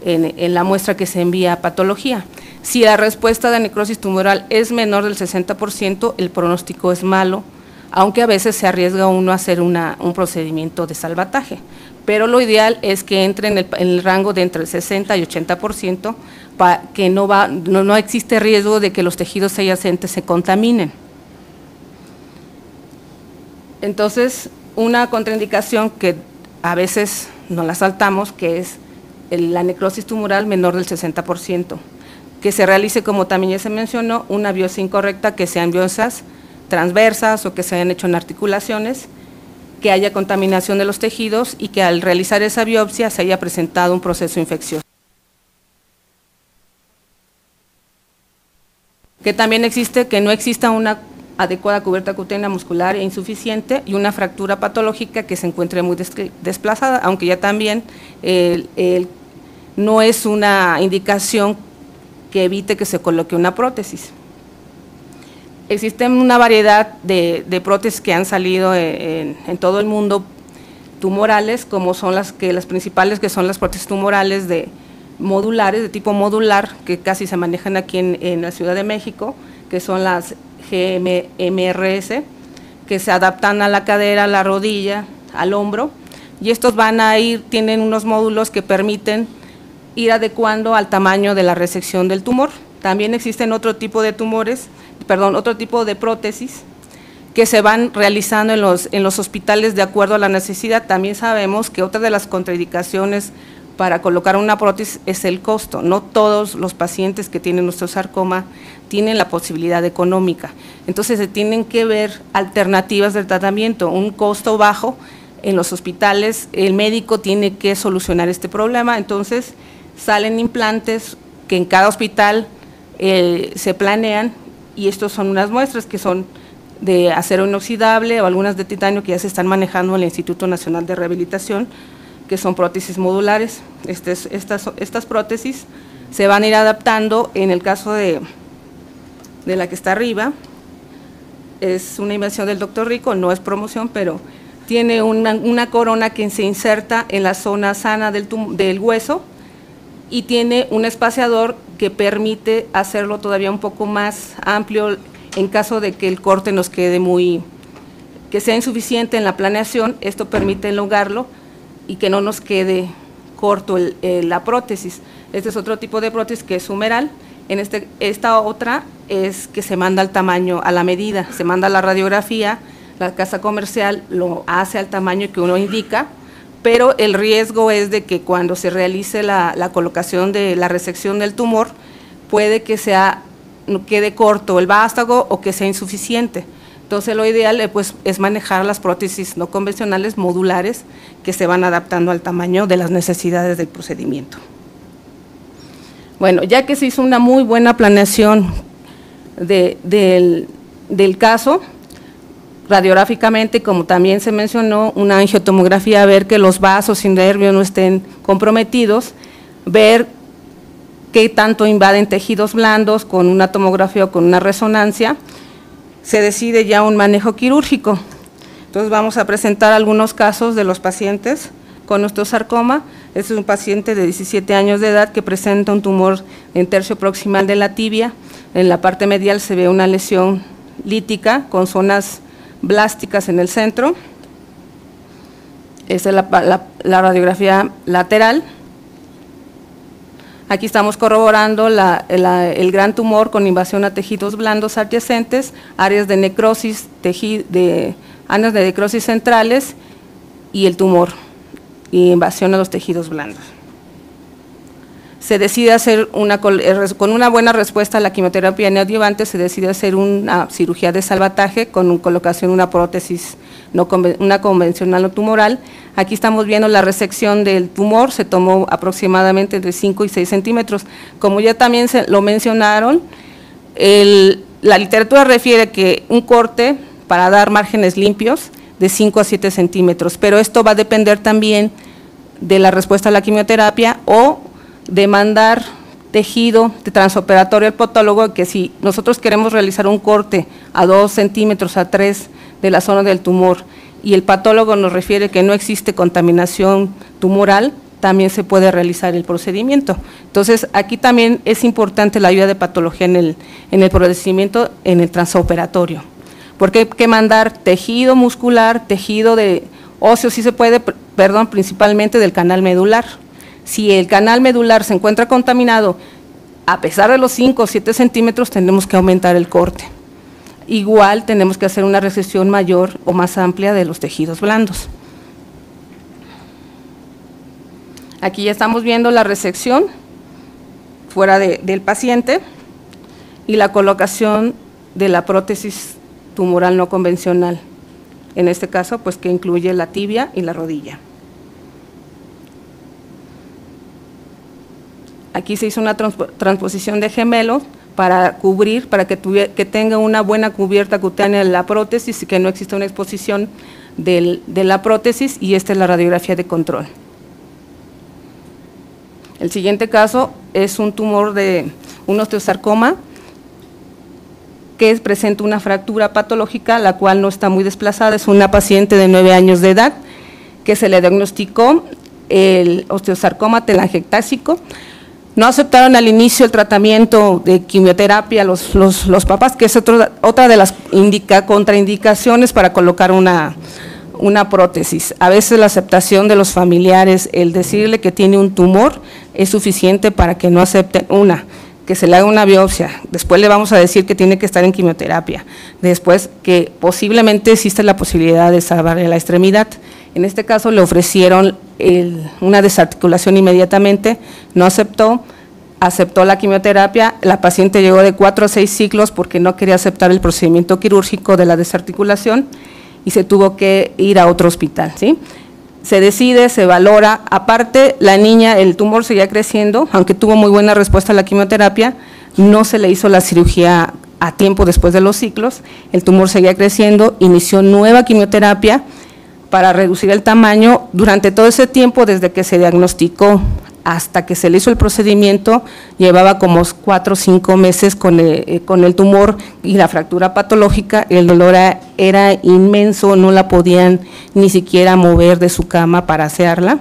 en, en, la muestra que se envía a patología. Si la respuesta de necrosis tumoral es menor del 60%, el pronóstico es malo, aunque a veces se arriesga uno a hacer un procedimiento de salvataje pero lo ideal es que entre en el, rango de entre el 60 y 80%, para que no, va, no, existe riesgo de que los tejidos adyacentes se contaminen. Entonces, una contraindicación que a veces no la saltamos, que es la necrosis tumoral menor del 60%, que se realice, como también ya se mencionó, una biopsia incorrecta, que sean biopsias transversas o que se hayan hecho en articulaciones, que haya contaminación de los tejidos y que al realizar esa biopsia se haya presentado un proceso infeccioso. Que también existe que no exista una adecuada cubierta cutánea muscular e insuficiente y una fractura patológica que se encuentre muy desplazada, aunque ya también no es una indicación que evite que se coloque una prótesis. Existen una variedad de, prótesis que han salido en, todo el mundo tumorales, como son las que las principales que son las prótesis tumorales de modulares, de tipo modular, que casi se manejan aquí en, la Ciudad de México, que son las GMRS, que se adaptan a la cadera, a la rodilla, al hombro, y estos van a ir, tienen unos módulos que permiten ir adecuando al tamaño de la resección del tumor. También existen otro tipo de tumores perdón, otro tipo de prótesis que se van realizando en los, en los hospitales de acuerdo a la necesidad. También sabemos que otra de las contraindicaciones para colocar una prótesis es el costo. No todos los pacientes que tienen osteosarcoma tienen la posibilidad económica. Entonces se tienen que ver alternativas del tratamiento, un costo bajo en los hospitales, el médico tiene que solucionar este problema, entonces salen implantes que en cada hospital eh, se planean y estos son unas muestras que son de acero inoxidable o algunas de titanio que ya se están manejando en el Instituto Nacional de Rehabilitación, que son prótesis modulares. estas, estas prótesis se van a ir adaptando en el caso de, de la que está arriba, es una invención del doctor Rico, no es promoción, pero tiene una, corona que se inserta en la zona sana del, del hueso y tiene un espaciador que permite hacerlo todavía un poco más amplio en caso de que el corte nos quede muy, que sea insuficiente en la planeación, esto permite elongarlo y que no nos quede corto la prótesis. Este es otro tipo de prótesis que es humeral. En este, esta otra es que se manda al tamaño, a la medida, se manda la radiografía, la casa comercial lo hace al tamaño que uno indica, pero el riesgo es de que cuando se realice la, colocación de la resección del tumor, puede que sea, quede corto el vástago o que sea insuficiente. Entonces lo ideal eh, pues, es manejar las prótesis no convencionales modulares que se van adaptando al tamaño de las necesidades del procedimiento. Bueno, ya que se hizo una muy buena planeación del, del caso, radiográficamente, como también se mencionó, una angiotomografía, ver que los vasos y nervios no estén comprometidos, ver qué tanto invaden tejidos blandos con una tomografía o con una resonancia, se decide ya un manejo quirúrgico. Entonces vamos a presentar algunos casos de los pacientes con osteosarcoma. Este es un paciente de 17 años de edad que presenta un tumor en tercio proximal de la tibia. En la parte medial se ve una lesión lítica con zonas blásticas en el centro. Esta es la, radiografía lateral. Aquí estamos corroborando el gran tumor con invasión a tejidos blandos adyacentes, áreas de necrosis, de, áreas de necrosis centrales y el tumor invasión a los tejidos blandos se decide hacer una, eh, con una buena respuesta a la quimioterapia neoadyuvante, se decide hacer una cirugía de salvataje con colocación una prótesis, no, una convencional o tumoral. Aquí estamos viendo la resección del tumor, se tomó aproximadamente de 5 y 6 centímetros. Como ya también se lo mencionaron, la literatura refiere que un corte para dar márgenes limpios de 5 a 7 centímetros, pero esto va a depender también de la respuesta a la quimioterapia o demandar tejido de transoperatorio al potólogo que si nosotros queremos realizar un corte a 2 centímetros a 3 de la zona del tumor y el patólogo nos refiere que no existe contaminación tumoral, también se puede realizar el procedimiento. Entonces, aquí también es importante la ayuda de patología en el, en el procedimiento en el transoperatorio, porque hay que mandar tejido muscular, tejido de óseo, sí se puede, perdón, principalmente del canal medular si el canal medular se encuentra contaminado, a pesar de los 5 o 7 centímetros, tenemos que aumentar el corte. Igual tenemos que hacer una recesión mayor o más amplia de los tejidos blandos. Aquí ya estamos viendo la resección fuera del paciente y la colocación de la prótesis tumoral no convencional. En este caso, pues que incluye la tibia y la rodilla. Aquí se hizo una transposición de gemelo para cubrir, para que, tenga una buena cubierta cutánea la prótesis y que no exista una exposición de la prótesis y esta es la radiografía de control. El siguiente caso es un tumor de un osteosarcoma que presenta una fractura patológica, la cual no está muy desplazada, es una paciente de 9 años de edad que se le diagnosticó el osteosarcoma telangiectásico, no aceptaron al inicio el tratamiento de quimioterapia los, los, papás, que es otra de las contraindicaciones para colocar una, una prótesis. A veces la aceptación de los familiares, el decirle que tiene un tumor, es suficiente para que no acepten una, que se le haga una biopsia, después le vamos a decir que tiene que estar en quimioterapia, después que posiblemente existe la posibilidad de salvarle la extremidad. En este caso le ofrecieron una desarticulación inmediatamente, no aceptó, aceptó la quimioterapia, la paciente llegó de cuatro a seis ciclos porque no quería aceptar el procedimiento quirúrgico de la desarticulación y se tuvo que ir a otro hospital. ¿sí? Se decide, se valora, aparte la niña, el tumor seguía creciendo, aunque tuvo muy buena respuesta a la quimioterapia, no se le hizo la cirugía a tiempo después de los ciclos, el tumor seguía creciendo, inició nueva quimioterapia, para reducir el tamaño. Durante todo ese tiempo, desde que se diagnosticó hasta que se le hizo el procedimiento, llevaba como cuatro o cinco meses con el, eh, con el tumor y la fractura patológica. El dolor era, inmenso, no la podían ni siquiera mover de su cama para hacerla.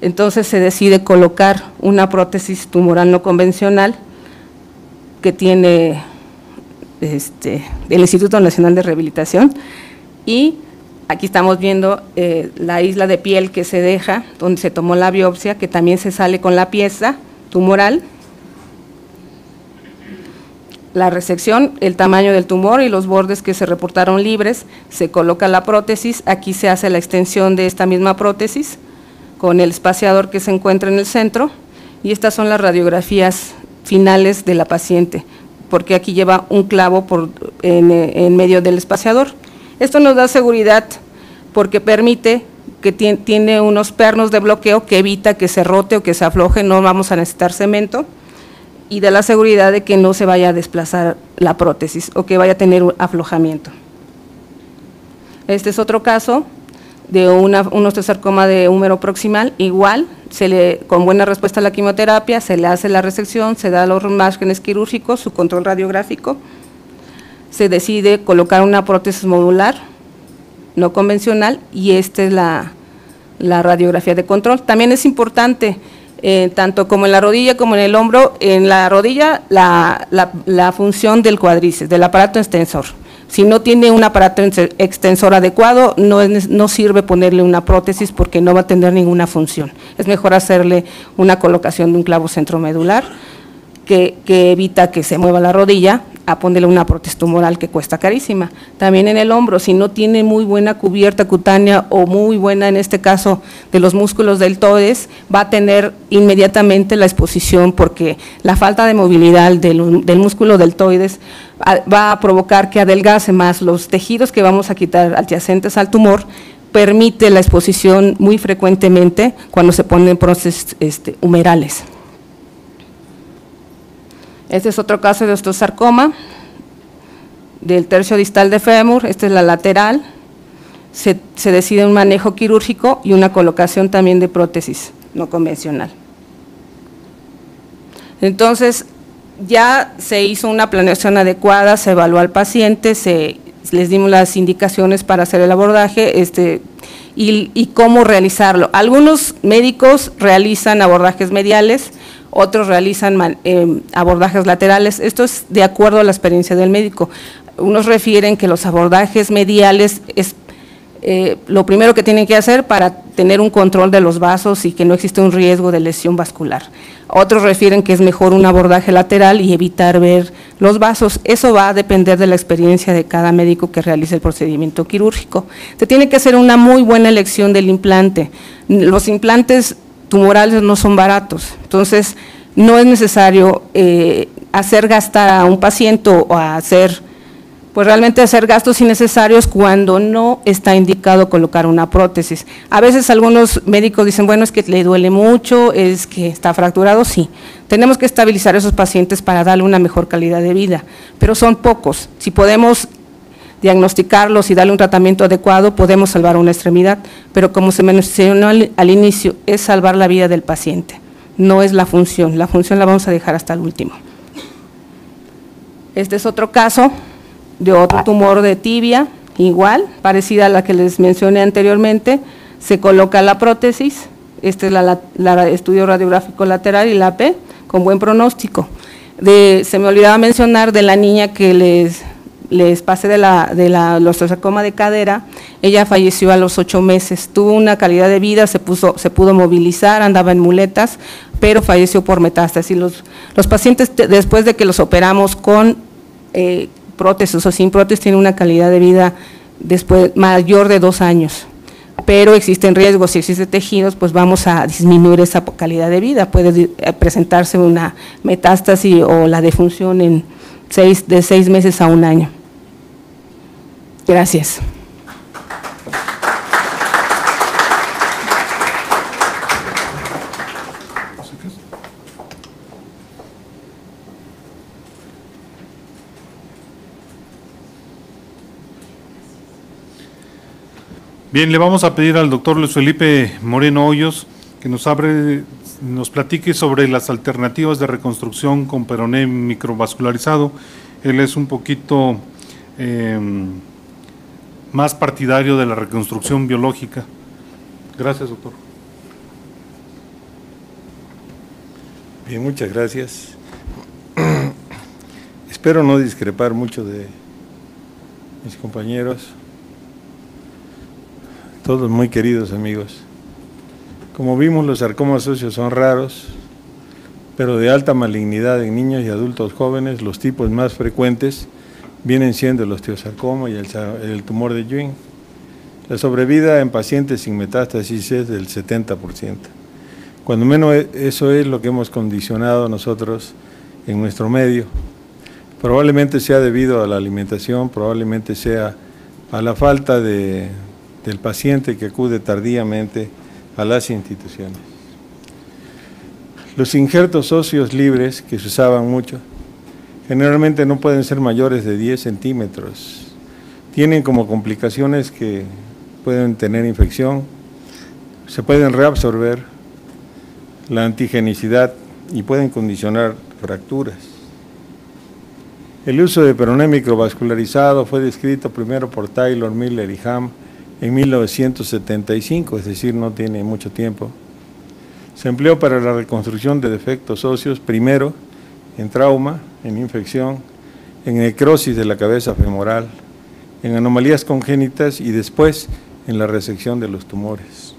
Entonces se decide colocar una prótesis tumoral no convencional que tiene este, el Instituto Nacional de Rehabilitación y aquí estamos viendo eh, la isla de piel que se deja, donde se tomó la biopsia, que también se sale con la pieza tumoral. La resección, el tamaño del tumor y los bordes que se reportaron libres, se coloca la prótesis, aquí se hace la extensión de esta misma prótesis con el espaciador que se encuentra en el centro y estas son las radiografías finales de la paciente, porque aquí lleva un clavo en medio del espaciador. Esto nos da seguridad porque permite que tiene unos pernos de bloqueo que evita que se rote o que se afloje, no vamos a necesitar cemento, y da la seguridad de que no se vaya a desplazar la prótesis o que vaya a tener un aflojamiento. Este es otro caso de una, un osteosarcoma de húmero proximal, igual, se le, con buena respuesta a la quimioterapia, se le hace la resección, se da los márgenes quirúrgicos, su control radiográfico, se decide colocar una prótesis modular no convencional y esta es la, radiografía de control. También es importante, eh, tanto como en la rodilla como en el hombro, en la rodilla la, función del cuádriceps, del aparato extensor. Si no tiene un aparato extensor adecuado, no, es, no sirve ponerle una prótesis porque no va a tener ninguna función. Es mejor hacerle una colocación de un clavo centromedular que evita que se mueva la rodilla a ponerle una prótesis tumoral que cuesta carísima. También en el hombro, si no tiene muy buena cubierta cutánea o muy buena, en este caso, de los músculos deltoides, va a tener inmediatamente la exposición porque la falta de movilidad del, del músculo deltoides va a provocar que adelgace más los tejidos que vamos a quitar adyacentes al tumor, permite la exposición muy frecuentemente cuando se ponen prótesis este, humerales. Este es otro caso de osteosarcoma del tercio distal de fémur, esta es la lateral. Se, decide un manejo quirúrgico y una colocación también de prótesis no convencional. Entonces, ya se hizo una planeación adecuada, se evaluó al paciente, se, les dimos las indicaciones para hacer el abordaje este, y, y cómo realizarlo. Algunos médicos realizan abordajes mediales, otros realizan eh, abordajes laterales. Esto es de acuerdo a la experiencia del médico. Unos refieren que los abordajes mediales es eh, lo primero que tienen que hacer para tener un control de los vasos y que no existe un riesgo de lesión vascular. Otros refieren que es mejor un abordaje lateral y evitar ver los vasos. Eso va a depender de la experiencia de cada médico que realice el procedimiento quirúrgico. Se tiene que hacer una muy buena elección del implante. Los implantes tumorales no son baratos, entonces no es necesario eh, hacer gastar a un paciente o hacer, pues realmente hacer gastos innecesarios cuando no está indicado colocar una prótesis. A veces algunos médicos dicen, bueno, es que le duele mucho, es que está fracturado, sí. Tenemos que estabilizar a esos pacientes para darle una mejor calidad de vida, pero son pocos. Si podemos diagnosticarlos y darle un tratamiento adecuado, podemos salvar una extremidad, pero como se mencionó al, inicio, es salvar la vida del paciente, no es la función, la función la vamos a dejar hasta el último. Este es otro caso de otro tumor de tibia, igual, parecida a la que les mencioné anteriormente, se coloca la prótesis, este es el estudio radiográfico lateral y la P, con buen pronóstico. se me olvidaba mencionar de la niña que les les pasé de la, de la osteosarcoma de cadera, ella falleció a los ocho meses, tuvo una calidad de vida, se, puso, se pudo movilizar, andaba en muletas, pero falleció por metástasis. Los, los pacientes, después de que los operamos con eh, prótesis o sin prótesis, tienen una calidad de vida después mayor de dos años. Pero existen riesgos, si existen tejidos, pues vamos a disminuir esa calidad de vida. Puede eh, presentarse una metástasis o la defunción en seis, de seis meses a un año. Gracias. Bien, le vamos a pedir al doctor Luis Felipe Moreno Hoyos que nos abre, nos platique sobre las alternativas de reconstrucción con peroné microvascularizado. Él es un poquito em, más partidario de la reconstrucción biológica. Gracias, doctor. Bien, muchas gracias. espero no discrepar mucho de mis compañeros, todos muy queridos amigos. Como vimos, los sarcomas óseos son raros, pero de alta malignidad en niños y adultos jóvenes, los tipos más frecuentes vienen siendo el osteosarcoma y el, tumor de Ewing. La sobrevida en pacientes sin metástasis es del 70%. Cuando menos e, eso es lo que hemos condicionado nosotros en nuestro medio. Probablemente sea debido a la alimentación, probablemente sea a la falta de, del paciente que acude tardíamente a las instituciones. Los injertos óseos libres, que se usaban mucho, generalmente no pueden ser mayores de 10 centímetros. Tienen como complicaciones que pueden tener infección, se pueden reabsorber, la antigenicidad y pueden condicionar fracturas. El uso de peronémico vascularizado fue descrito primero por Taylor, Miller y Ham en 1975, es decir, no tiene mucho tiempo. Se empleó para la reconstrucción de defectos óseos, primero en trauma, en infección, en necrosis de la cabeza femoral, en anomalías congénitas y después en la resección de los tumores.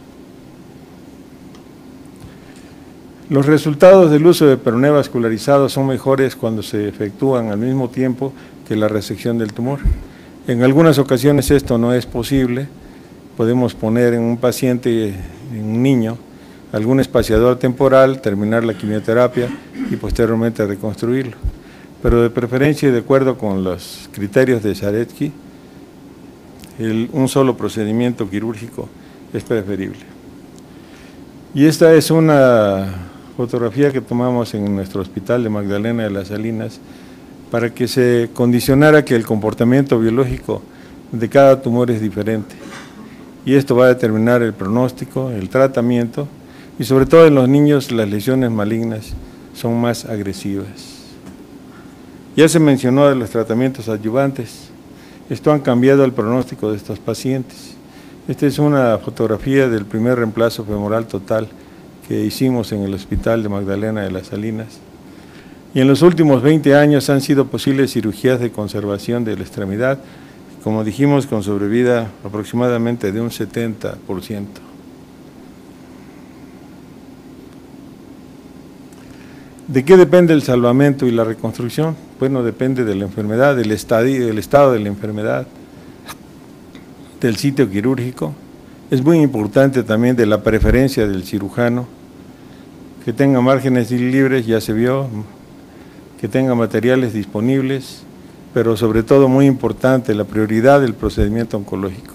Los resultados del uso de peroné vascularizado son mejores cuando se efectúan al mismo tiempo que la resección del tumor. En algunas ocasiones esto no es posible. Podemos poner en un paciente, en un niño, algún espaciador temporal, terminar la quimioterapia y posteriormente reconstruirlo. Pero de preferencia y de acuerdo con los criterios de Zaretsky, un solo procedimiento quirúrgico es preferible. Y esta es una fotografía que tomamos en nuestro hospital de Magdalena de las Salinas para que se condicionara que el comportamiento biológico de cada tumor es diferente. Y esto va a determinar el pronóstico, el tratamiento y sobre todo en los niños las lesiones malignas son más agresivas. Ya se mencionó de los tratamientos adyuvantes. Esto han cambiado el pronóstico de estos pacientes. Esta es una fotografía del primer reemplazo femoral total que hicimos en el Hospital de Magdalena de las Salinas. Y en los últimos 20 años han sido posibles cirugías de conservación de la extremidad, como dijimos, con sobrevida aproximadamente de un 70%. ¿De qué depende el salvamento y la reconstrucción? Bueno, depende de la enfermedad, del, estado de la enfermedad, del sitio quirúrgico. Es muy importante también de la preferencia del cirujano, que tenga márgenes libres, ya se vio, que tenga materiales disponibles, pero sobre todo muy importante la prioridad del procedimiento oncológico.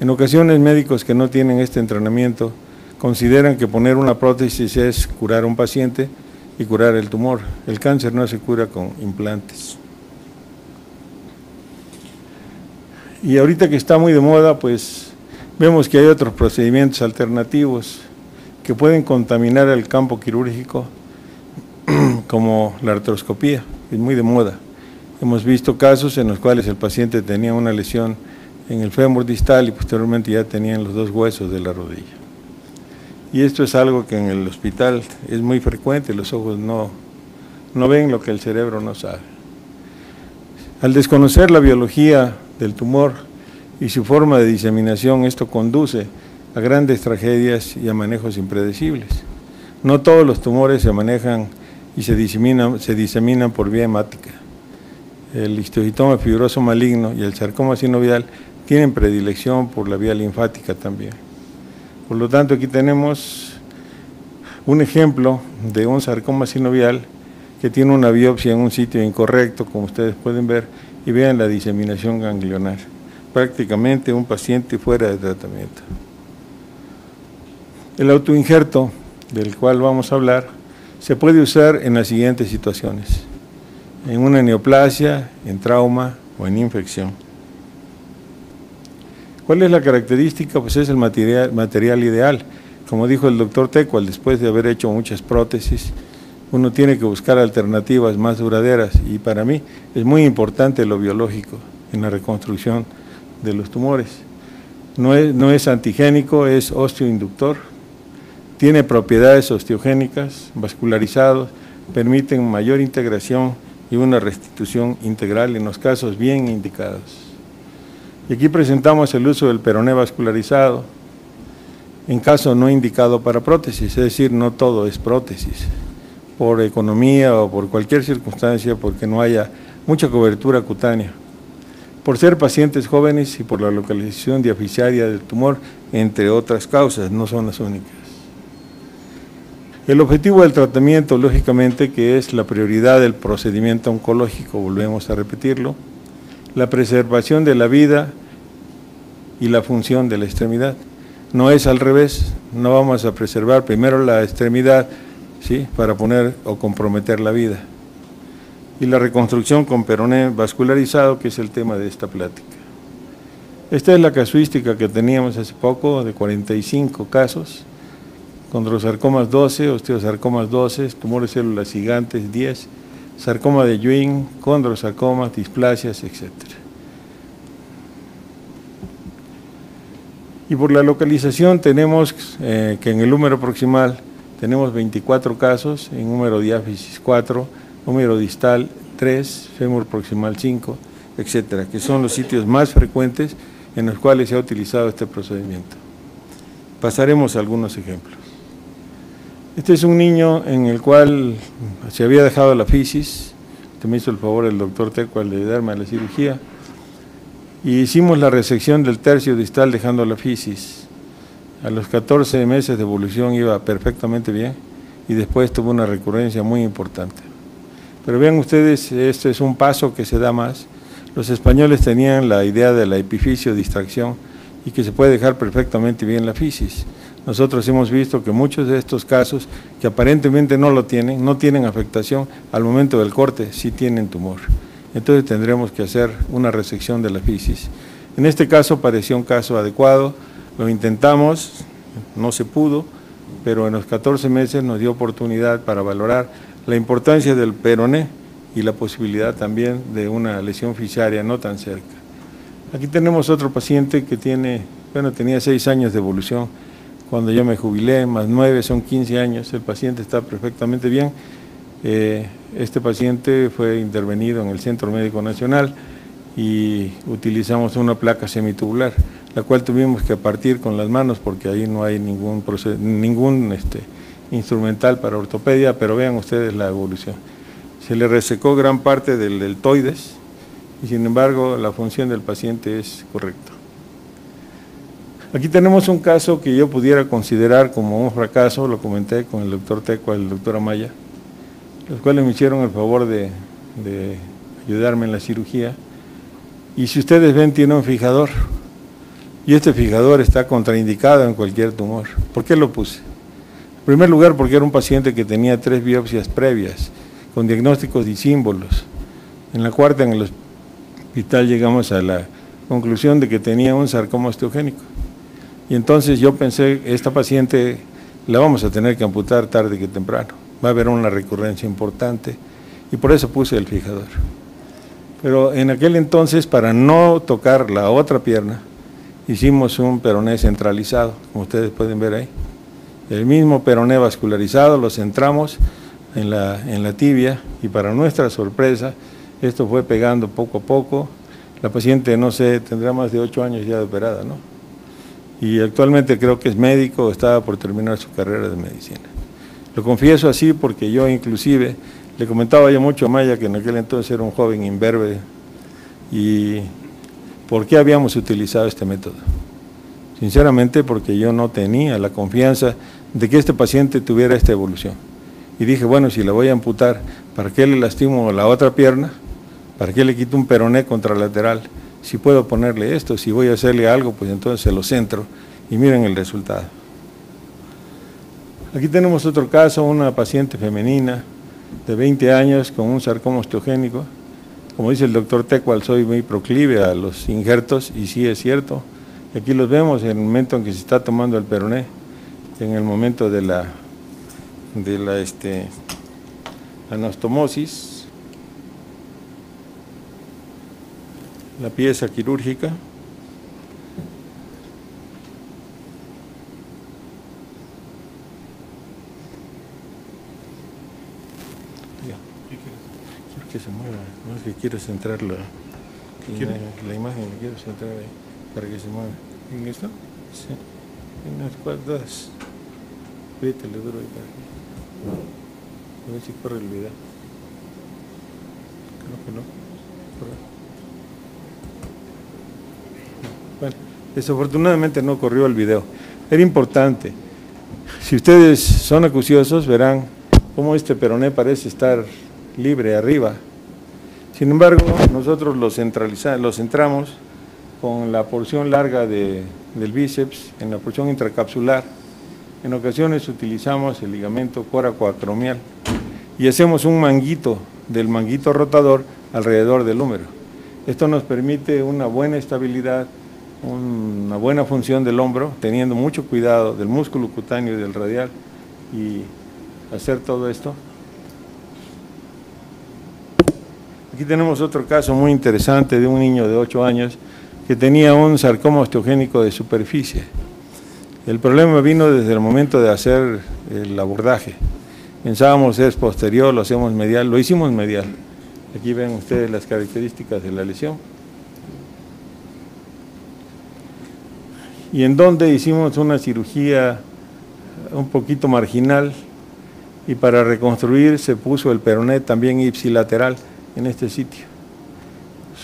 En ocasiones médicos que no tienen este entrenamiento consideran que poner una prótesis es curar un paciente, y curar el tumor. El cáncer no se cura con implantes. Y ahorita que está muy de moda, pues vemos que hay otros procedimientos alternativos que pueden contaminar el campo quirúrgico, como la artroscopía, es muy de moda. Hemos visto casos en los cuales el paciente tenía una lesión en el fémur distal y posteriormente ya tenían los dos huesos de la rodilla. Y esto es algo que en el hospital es muy frecuente, los ojos no, no ven lo que el cerebro no sabe. Al desconocer la biología del tumor y su forma de diseminación, esto conduce a grandes tragedias y a manejos impredecibles. No todos los tumores se manejan y se diseminan, se diseminan por vía hemática. El histohitoma fibroso maligno y el sarcoma sinovial tienen predilección por la vía linfática también. Por lo tanto, aquí tenemos un ejemplo de un sarcoma sinovial que tiene una biopsia en un sitio incorrecto, como ustedes pueden ver, y vean la diseminación ganglionar. Prácticamente un paciente fuera de tratamiento. El autoinjerto, del cual vamos a hablar, se puede usar en las siguientes situaciones. En una neoplasia, en trauma o en infección. ¿Cuál es la característica? Pues es el material, ideal. Como dijo el doctor Tecual, después de haber hecho muchas prótesis, uno tiene que buscar alternativas más duraderas y para mí es muy importante lo biológico en la reconstrucción de los tumores. No es, no es antigénico, es osteoinductor, tiene propiedades osteogénicas, vascularizados, permiten mayor integración y una restitución integral en los casos bien indicados. Y aquí presentamos el uso del peroné vascularizado en caso no indicado para prótesis, es decir, no todo es prótesis, por economía o por cualquier circunstancia, porque no haya mucha cobertura cutánea, por ser pacientes jóvenes y por la localización diaficiaria del tumor, entre otras causas, no son las únicas. El objetivo del tratamiento, lógicamente, que es la prioridad del procedimiento oncológico, volvemos a repetirlo, la preservación de la vida y la función de la extremidad. No es al revés, no vamos a preservar primero la extremidad ¿sí? para poner o comprometer la vida. Y la reconstrucción con peroné vascularizado, que es el tema de esta plática. Esta es la casuística que teníamos hace poco, de 45 casos, condrosarcomas 12, osteosarcomas 12, tumores células gigantes 10, sarcoma de Ewing, condrosarcomas, displasias, etc. Y por la localización tenemos eh, que en el número proximal tenemos 24 casos, en número diáfisis 4, número distal 3, fémur proximal 5, etcétera, que son los sitios más frecuentes en los cuales se ha utilizado este procedimiento. Pasaremos a algunos ejemplos. Este es un niño en el cual se había dejado la fisis, te me hizo el favor el doctor Tecual de darme a la cirugía, y hicimos la resección del tercio distal dejando la fisis. A los 14 meses de evolución iba perfectamente bien y después tuvo una recurrencia muy importante. Pero vean ustedes, este es un paso que se da más. Los españoles tenían la idea de la epificio distracción y que se puede dejar perfectamente bien la fisis. Nosotros hemos visto que muchos de estos casos, que aparentemente no lo tienen, no tienen afectación, al momento del corte sí tienen tumor. Entonces tendremos que hacer una resección de la fisis. En este caso pareció un caso adecuado, lo intentamos, no se pudo, pero en los 14 meses nos dio oportunidad para valorar la importancia del peroné y la posibilidad también de una lesión fiscaria no tan cerca. Aquí tenemos otro paciente que tiene, bueno, tenía 6 años de evolución, cuando yo me jubilé, más nueve, son 15 años, el paciente está perfectamente bien. Eh, este paciente fue intervenido en el Centro Médico Nacional y utilizamos una placa semitubular, la cual tuvimos que partir con las manos porque ahí no hay ningún, ningún este, instrumental para ortopedia, pero vean ustedes la evolución. Se le resecó gran parte del deltoides y sin embargo la función del paciente es correcta. Aquí tenemos un caso que yo pudiera considerar como un fracaso, lo comenté con el doctor Teco y el doctor Amaya, los cuales me hicieron el favor de, ayudarme en la cirugía. Y si ustedes ven, tiene un fijador. Y este fijador está contraindicado en cualquier tumor. ¿Por qué lo puse? En primer lugar, porque era un paciente que tenía tres biopsias previas, con diagnósticos y símbolos. En la cuarta, en el hospital, llegamos a la conclusión de que tenía un sarcoma osteogénico. Y entonces yo pensé, esta paciente la vamos a tener que amputar tarde que temprano. Va a haber una recurrencia importante y por eso puse el fijador. Pero en aquel entonces, para no tocar la otra pierna, hicimos un peroné centralizado, como ustedes pueden ver ahí. El mismo peroné vascularizado lo centramos en la, en la tibia y para nuestra sorpresa, esto fue pegando poco a poco. La paciente, no sé, tendrá más de ocho años ya de operada, ¿no? Y actualmente creo que es médico, estaba por terminar su carrera de medicina. Lo confieso así porque yo inclusive le comentaba ya mucho a Maya que en aquel entonces era un joven imberbe y ¿por qué habíamos utilizado este método? Sinceramente porque yo no tenía la confianza de que este paciente tuviera esta evolución. Y dije, bueno, si la voy a amputar, ¿para qué le lastimo la otra pierna? ¿Para qué le quito un peroné contralateral? Si puedo ponerle esto, si voy a hacerle algo, pues entonces se lo centro y miren el resultado. Aquí tenemos otro caso, una paciente femenina de 20 años con un sarcoma osteogénico. Como dice el doctor Tecual, soy muy proclive a los injertos y sí es cierto. Aquí los vemos en el momento en que se está tomando el peroné, en el momento de la, de la este, anastomosis, la pieza quirúrgica. se mueva, no es que quiero centrarlo. La, la, imagen la quiero centrar ahí para que se mueva. ¿En esto? Sí. En las cuadras. Apriétale duro ahí para que. A ver si corre el video. Creo que no. Bueno, desafortunadamente no corrió el video. Era importante. Si ustedes son acuciosos, verán cómo este peroné parece estar libre arriba. Sin embargo, nosotros lo, centralizamos, centramos con la porción larga de, del bíceps, en la porción intracapsular. En ocasiones utilizamos el ligamento coracoacromial y hacemos un manguito del manguito rotador alrededor del húmero. Esto nos permite una buena estabilidad, una buena función del hombro, teniendo mucho cuidado del músculo cutáneo y del radial y hacer todo esto. Aquí tenemos otro caso muy interesante de un niño de 8 años que tenía un sarcoma osteogénico de superficie. El problema vino desde el momento de hacer el abordaje. Pensábamos es posterior, lo hacemos medial, lo hicimos medial. Aquí ven ustedes las características de la lesión. Y en donde hicimos una cirugía un poquito marginal y para reconstruir se puso el peroné también ipsilateral en este sitio,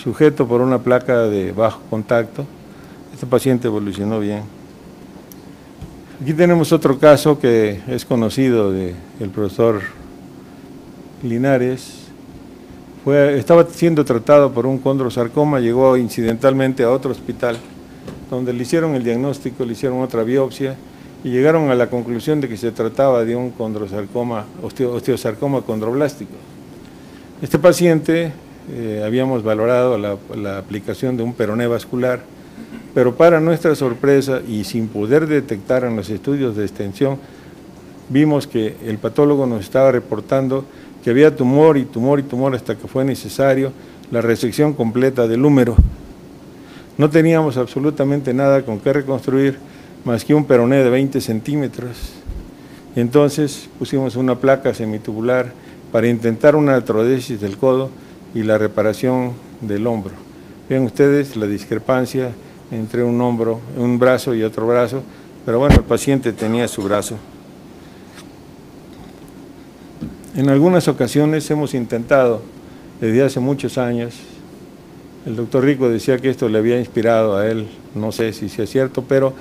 sujeto por una placa de bajo contacto. Este paciente evolucionó bien. Aquí tenemos otro caso que es conocido del profesor Linares. Fue, estaba siendo tratado por un condrosarcoma, llegó incidentalmente a otro hospital donde le hicieron el diagnóstico, le hicieron otra biopsia y llegaron a la conclusión de que se trataba de un condrosarcoma, osteosarcoma condroblástico. Este paciente eh, habíamos valorado la, aplicación de un peroné vascular pero para nuestra sorpresa y sin poder detectar en los estudios de extensión, vimos que el patólogo nos estaba reportando que había tumor y tumor y tumor hasta que fue necesario la resección completa del húmero. No teníamos absolutamente nada con qué reconstruir más que un peroné de 20 centímetros. Entonces pusimos una placa semitubular para intentar una artrodesis del codo y la reparación del hombro. Ven ustedes la discrepancia entre un hombro, un brazo y otro brazo, pero bueno, el paciente tenía su brazo. En algunas ocasiones hemos intentado, desde hace muchos años, el doctor Rico decía que esto le había inspirado a él, no sé si sea cierto, pero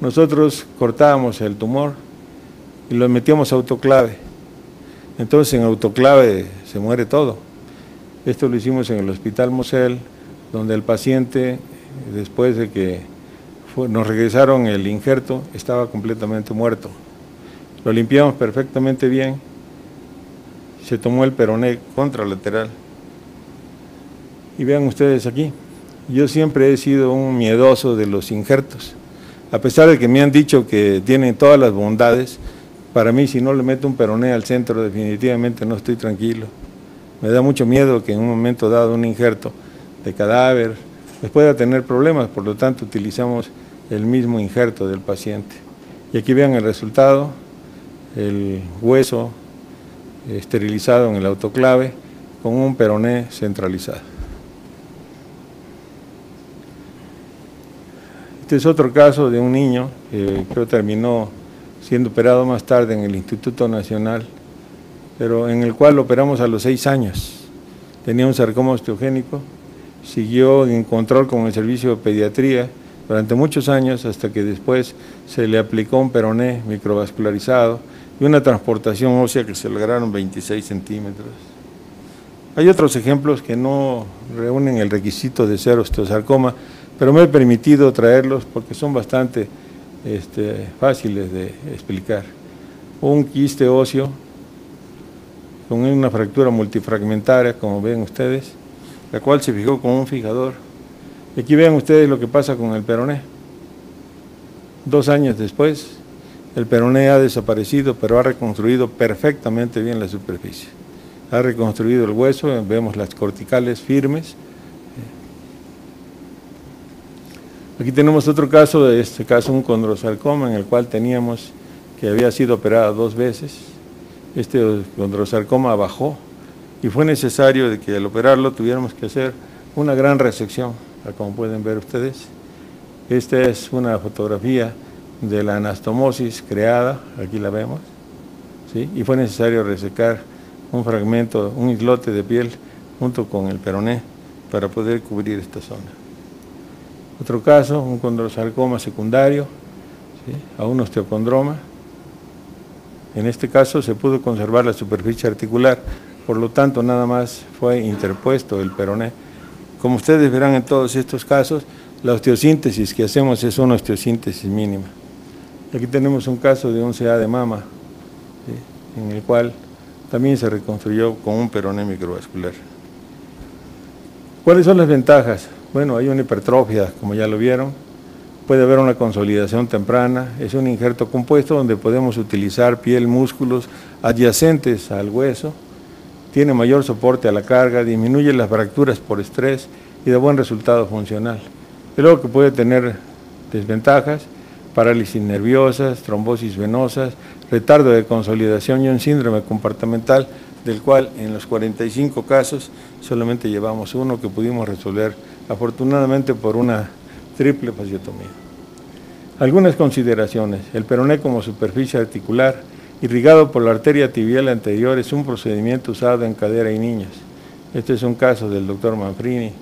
nosotros cortábamos el tumor y lo metíamos a autoclave. Entonces en autoclave se muere todo. Esto lo hicimos en el Hospital Mosel, donde el paciente después de que nos regresaron el injerto, estaba completamente muerto. Lo limpiamos perfectamente bien, se tomó el peroné contralateral. Y vean ustedes aquí, yo siempre he sido un miedoso de los injertos. A pesar de que me han dicho que tienen todas las bondades, para mí si no le meto un peroné al centro definitivamente no estoy tranquilo. Me da mucho miedo que en un momento dado un injerto de cadáver, pues pueda tener problemas, por lo tanto utilizamos el mismo injerto del paciente. Y aquí vean el resultado, el hueso esterilizado en el autoclave con un peroné centralizado. Este es otro caso de un niño que creo terminó siendo operado más tarde en el Instituto Nacional, pero en el cual operamos a los seis años. Tenía un sarcoma osteogénico, siguió en control con el servicio de pediatría durante muchos años hasta que después se le aplicó un peroné microvascularizado y una transportación ósea que se lograron 26 centímetros. Hay otros ejemplos que no reúnen el requisito de ser osteosarcoma, pero me he permitido traerlos porque son bastante este, fáciles de explicar. Un quiste óseo con una fractura multifragmentaria, como ven ustedes, la cual se fijó con un fijador. Aquí vean ustedes lo que pasa con el peroné. Dos años después, el peroné ha desaparecido, pero ha reconstruido perfectamente bien la superficie. Ha reconstruido el hueso, vemos las corticales firmes. Aquí tenemos otro caso, de este caso un condrosarcoma en el cual teníamos que había sido operada dos veces. Este condrosarcoma bajó y fue necesario que al operarlo tuviéramos que hacer una gran resección, como pueden ver ustedes. Esta es una fotografía de la anastomosis creada, aquí la vemos, ¿sí? y fue necesario resecar un fragmento, un islote de piel junto con el peroné para poder cubrir esta zona. Otro caso, un condrosarcoma secundario a un osteocondroma. En este caso se pudo conservar la superficie articular, por lo tanto nada más fue interpuesto el peroné. Como ustedes verán en todos estos casos, la osteosíntesis que hacemos es una osteosíntesis mínima. Aquí tenemos un caso de un CA de mama, en el cual también se reconstruyó con un peroné microvascular. ¿Cuáles son las ventajas? Bueno, hay una hipertrofia, como ya lo vieron, puede haber una consolidación temprana, es un injerto compuesto donde podemos utilizar piel, músculos adyacentes al hueso, tiene mayor soporte a la carga, disminuye las fracturas por estrés y da buen resultado funcional. Es luego que puede tener desventajas, parálisis nerviosas, trombosis venosas, retardo de consolidación y un síndrome comportamental del cual en los 45 casos solamente llevamos uno que pudimos resolver afortunadamente por una triple fasciotomía. Algunas consideraciones. El peroné como superficie articular irrigado por la arteria tibial anterior es un procedimiento usado en cadera y niños. Este es un caso del doctor Manfrini.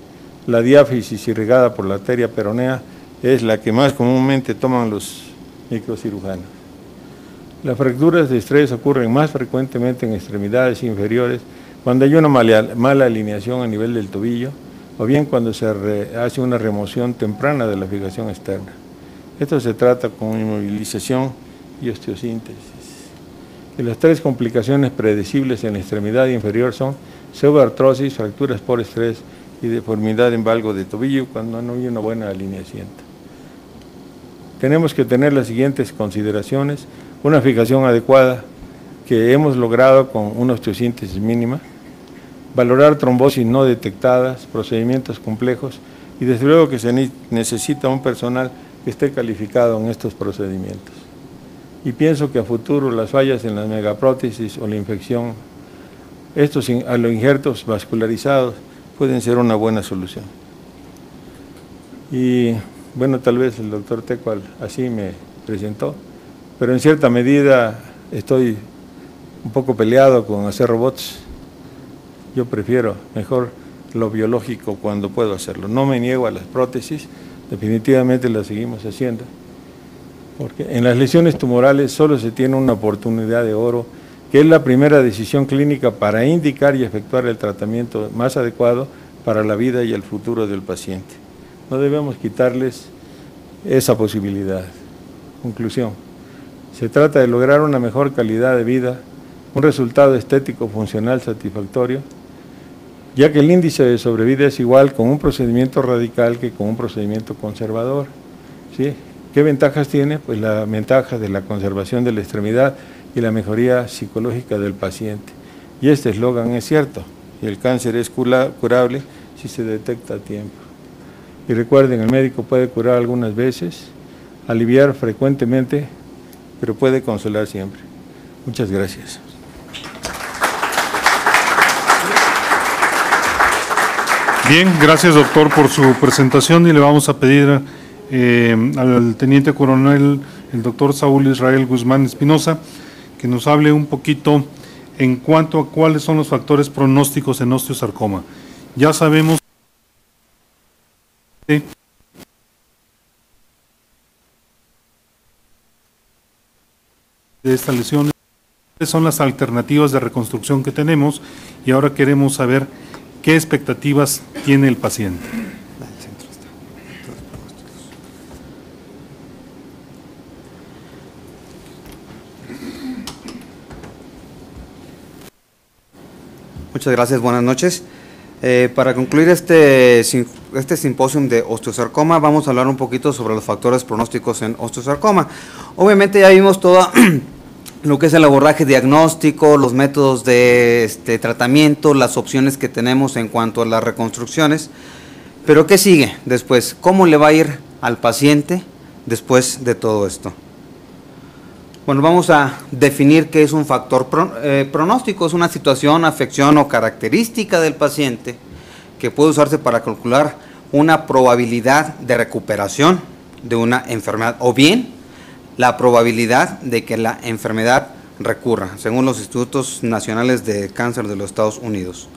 La diáfisis irrigada por la arteria peronea es la que más comúnmente toman los microcirujanos. Las fracturas de estrés ocurren más frecuentemente en extremidades inferiores cuando hay una mala, alineación a nivel del tobillo o bien cuando se hace una remoción temprana de la fijación externa. Esto se trata con inmovilización y osteosíntesis. Y las tres complicaciones predecibles en la extremidad inferior son pseudoartrosis, fracturas por estrés y deformidad en valgo de tobillo cuando no hay una buena alineación. Tenemos que tener las siguientes consideraciones una fijación adecuada que hemos logrado con una osteosíntesis mínima, valorar trombosis no detectadas, procedimientos complejos y desde luego que se necesita un personal que esté calificado en estos procedimientos. Y pienso que a futuro las fallas en las megaprótesis o la infección, estos a los injertos vascularizados pueden ser una buena solución. Y bueno, tal vez el doctor Tecual así me presentó pero en cierta medida estoy un poco peleado con hacer robots. Yo prefiero mejor lo biológico cuando puedo hacerlo. No me niego a las prótesis, definitivamente las seguimos haciendo. Porque en las lesiones tumorales solo se tiene una oportunidad de oro, que es la primera decisión clínica para indicar y efectuar el tratamiento más adecuado para la vida y el futuro del paciente. No debemos quitarles esa posibilidad. Conclusión. Se trata de lograr una mejor calidad de vida, un resultado estético funcional satisfactorio, ya que el índice de sobrevida es igual con un procedimiento radical que con un procedimiento conservador. ¿sí? ¿Qué ventajas tiene? Pues la ventaja de la conservación de la extremidad y la mejoría psicológica del paciente. Y este eslogan es cierto, el cáncer es curable si se detecta a tiempo. Y recuerden, el médico puede curar algunas veces, aliviar frecuentemente pero puede consolar siempre. Muchas gracias. Bien, gracias doctor por su presentación y le vamos a pedir eh, al teniente coronel, el doctor Saúl Israel Guzmán Espinosa, que nos hable un poquito en cuanto a cuáles son los factores pronósticos en osteosarcoma. Ya sabemos de esta lesión, son las alternativas de reconstrucción que tenemos y ahora queremos saber qué expectativas tiene el paciente. Muchas gracias, buenas noches. Eh, para concluir este, este simposio de osteosarcoma, vamos a hablar un poquito sobre los factores pronósticos en osteosarcoma. Obviamente ya vimos todo lo que es el abordaje diagnóstico, los métodos de este, tratamiento, las opciones que tenemos en cuanto a las reconstrucciones. Pero ¿qué sigue después? ¿Cómo le va a ir al paciente después de todo esto? Bueno, vamos a definir qué es un factor eh, pronóstico. Es una situación, afección o característica del paciente que puede usarse para calcular una probabilidad de recuperación de una enfermedad o bien la probabilidad de que la enfermedad recurra, según los Institutos Nacionales de Cáncer de los Estados Unidos.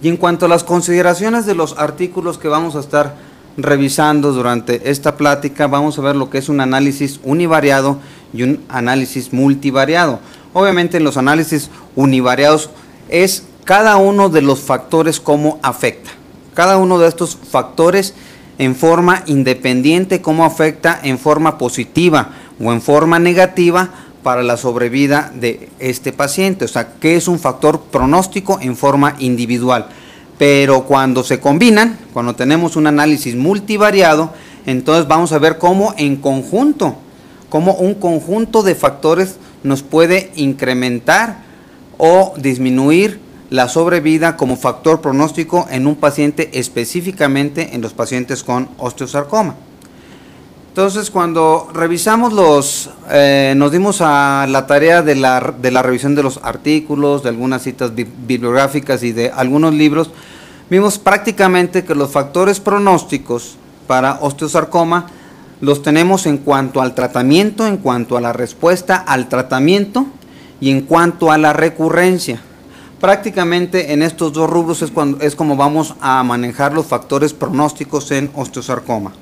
Y en cuanto a las consideraciones de los artículos que vamos a estar revisando durante esta plática, vamos a ver lo que es un análisis univariado y un análisis multivariado. Obviamente en los análisis univariados es cada uno de los factores cómo afecta. Cada uno de estos factores en forma independiente, cómo afecta en forma positiva o en forma negativa para la sobrevida de este paciente. O sea, qué es un factor pronóstico en forma individual. Pero cuando se combinan, cuando tenemos un análisis multivariado, entonces vamos a ver cómo en conjunto, cómo un conjunto de factores nos puede incrementar o disminuir la sobrevida como factor pronóstico en un paciente específicamente en los pacientes con osteosarcoma. Entonces, cuando revisamos los, eh, nos dimos a la tarea de la, de la, revisión de los artículos, de algunas citas bibliográficas y de algunos libros, vimos prácticamente que los factores pronósticos para osteosarcoma los tenemos en cuanto al tratamiento, en cuanto a la respuesta al tratamiento y en cuanto a la recurrencia. Prácticamente en estos dos rubros es, cuando, es como vamos a manejar los factores pronósticos en osteosarcoma.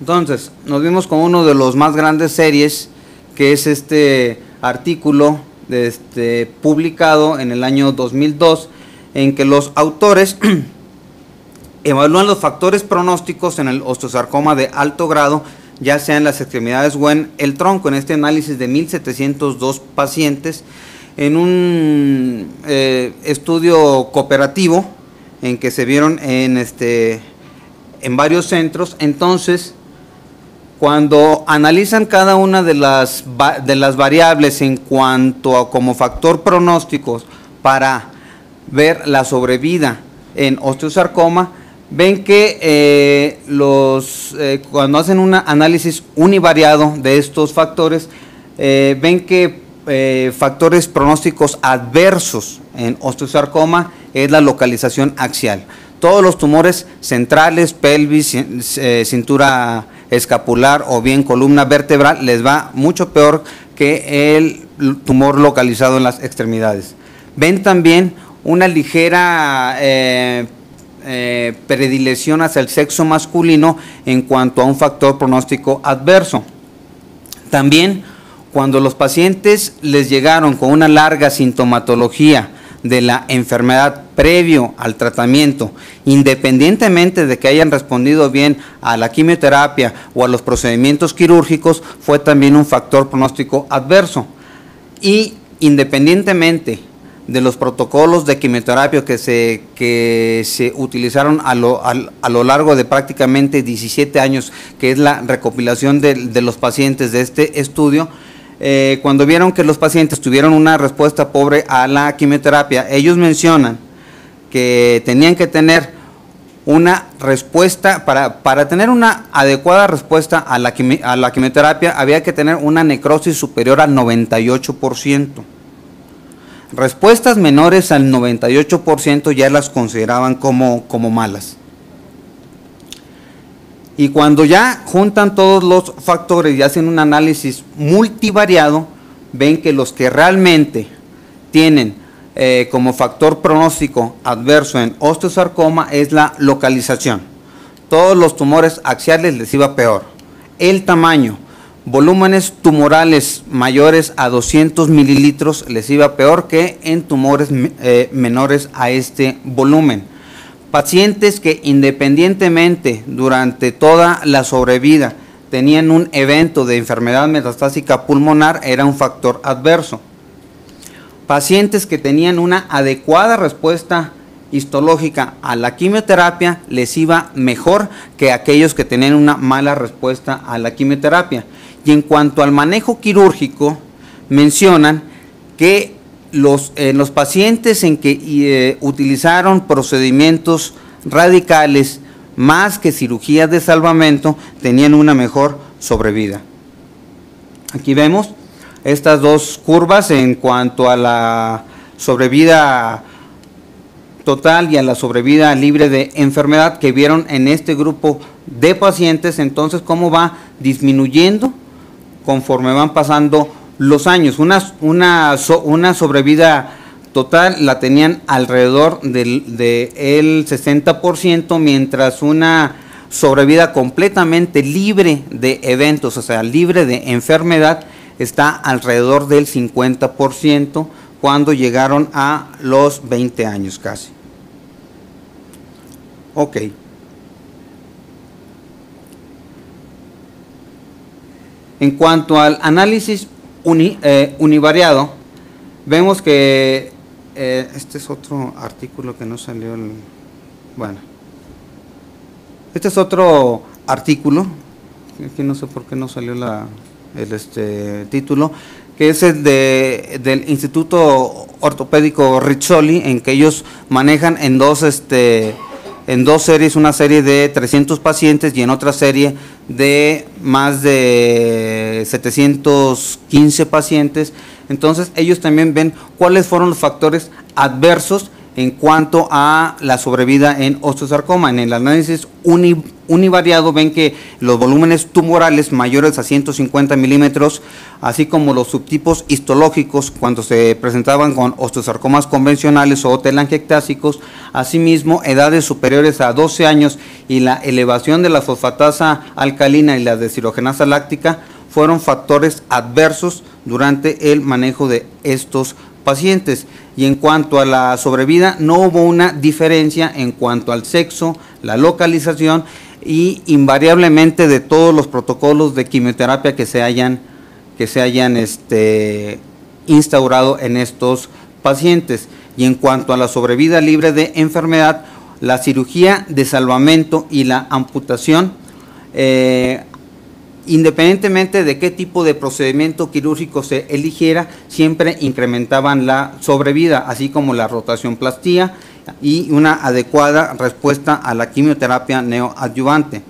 Entonces, nos vimos con uno de los más grandes series, que es este artículo este, publicado en el año 2002, en que los autores evalúan los factores pronósticos en el osteosarcoma de alto grado, ya sea en las extremidades o en el tronco, en este análisis de 1.702 pacientes, en un eh, estudio cooperativo en que se vieron en, este, en varios centros. Entonces, cuando analizan cada una de las, de las variables en cuanto a como factor pronósticos para ver la sobrevida en osteosarcoma, ven que eh, los, eh, cuando hacen un análisis univariado de estos factores, ven que factores pronósticos adversos en osteosarcoma es la localización axial. Todos los tumores centrales, pelvis, cintura escapular o bien columna vertebral les va mucho peor que el tumor localizado en las extremidades. Ven también una ligera eh, eh, predilección hacia el sexo masculino en cuanto a un factor pronóstico adverso. También cuando los pacientes les llegaron con una larga sintomatología de la enfermedad previo al tratamiento, independientemente de que hayan respondido bien a la quimioterapia o a los procedimientos quirúrgicos, fue también un factor pronóstico adverso. Y independientemente de los protocolos de quimioterapia que se, que se utilizaron a lo, a, lo largo de prácticamente 17 años, que es la recopilación de, de los pacientes de este estudio, eh, cuando vieron que los pacientes tuvieron una respuesta pobre a la quimioterapia, ellos mencionan que tenían que tener una respuesta, para, para tener una adecuada respuesta a la, a la quimioterapia, había que tener una necrosis superior al 98%. Respuestas menores al 98% ya las consideraban como, como malas. Y cuando ya juntan todos los factores y hacen un análisis multivariado, ven que los que realmente tienen eh, como factor pronóstico adverso en osteosarcoma es la localización. Todos los tumores axiales les iba peor. El tamaño, volúmenes tumorales mayores a 200 mililitros les iba peor que en tumores eh, menores a este volumen. Pacientes que independientemente durante toda la sobrevida tenían un evento de enfermedad metastásica pulmonar era un factor adverso. Pacientes que tenían una adecuada respuesta histológica a la quimioterapia les iba mejor que aquellos que tenían una mala respuesta a la quimioterapia. Y en cuanto al manejo quirúrgico, mencionan que los, en los pacientes en que eh, utilizaron procedimientos radicales más que cirugías de salvamento tenían una mejor sobrevida. Aquí vemos estas dos curvas en cuanto a la sobrevida total y a la sobrevida libre de enfermedad que vieron en este grupo de pacientes, entonces cómo va disminuyendo conforme van pasando los años. Una, una, una sobrevida total la tenían alrededor del de el 60%, mientras una sobrevida completamente libre de eventos, o sea, libre de enfermedad, está alrededor del 50% cuando llegaron a los 20 años casi. Ok. En cuanto al análisis eh, univariado, vemos que eh, este es otro artículo que no salió. El, bueno, este es otro artículo. Aquí no sé por qué no salió la, el este, título, que es el de, del Instituto Ortopédico Rizzoli, en que ellos manejan en dos este, en dos series, una serie de 300 pacientes y en otra serie de más de 715 pacientes. Entonces ellos también ven cuáles fueron los factores adversos en cuanto a la sobrevida en osteosarcoma. En el análisis univariado ven que los volúmenes tumorales mayores a 150 milímetros, así como los subtipos histológicos cuando se presentaban con osteosarcomas convencionales o telangiectásicos, asimismo edades superiores a 12 años y la elevación de la fosfatasa alcalina y la deshidrogenasa láctica fueron factores adversos durante el manejo de estos pacientes. Y en cuanto a la sobrevida, no hubo una diferencia en cuanto al sexo, la localización y invariablemente de todos los protocolos de quimioterapia que se hayan, que se hayan este, instaurado en estos pacientes. Y en cuanto a la sobrevida libre de enfermedad, la cirugía de salvamento y la amputación eh, independientemente de qué tipo de procedimiento quirúrgico se eligiera, siempre incrementaban la sobrevida, así como la rotación plastía y una adecuada respuesta a la quimioterapia neoadyuvante.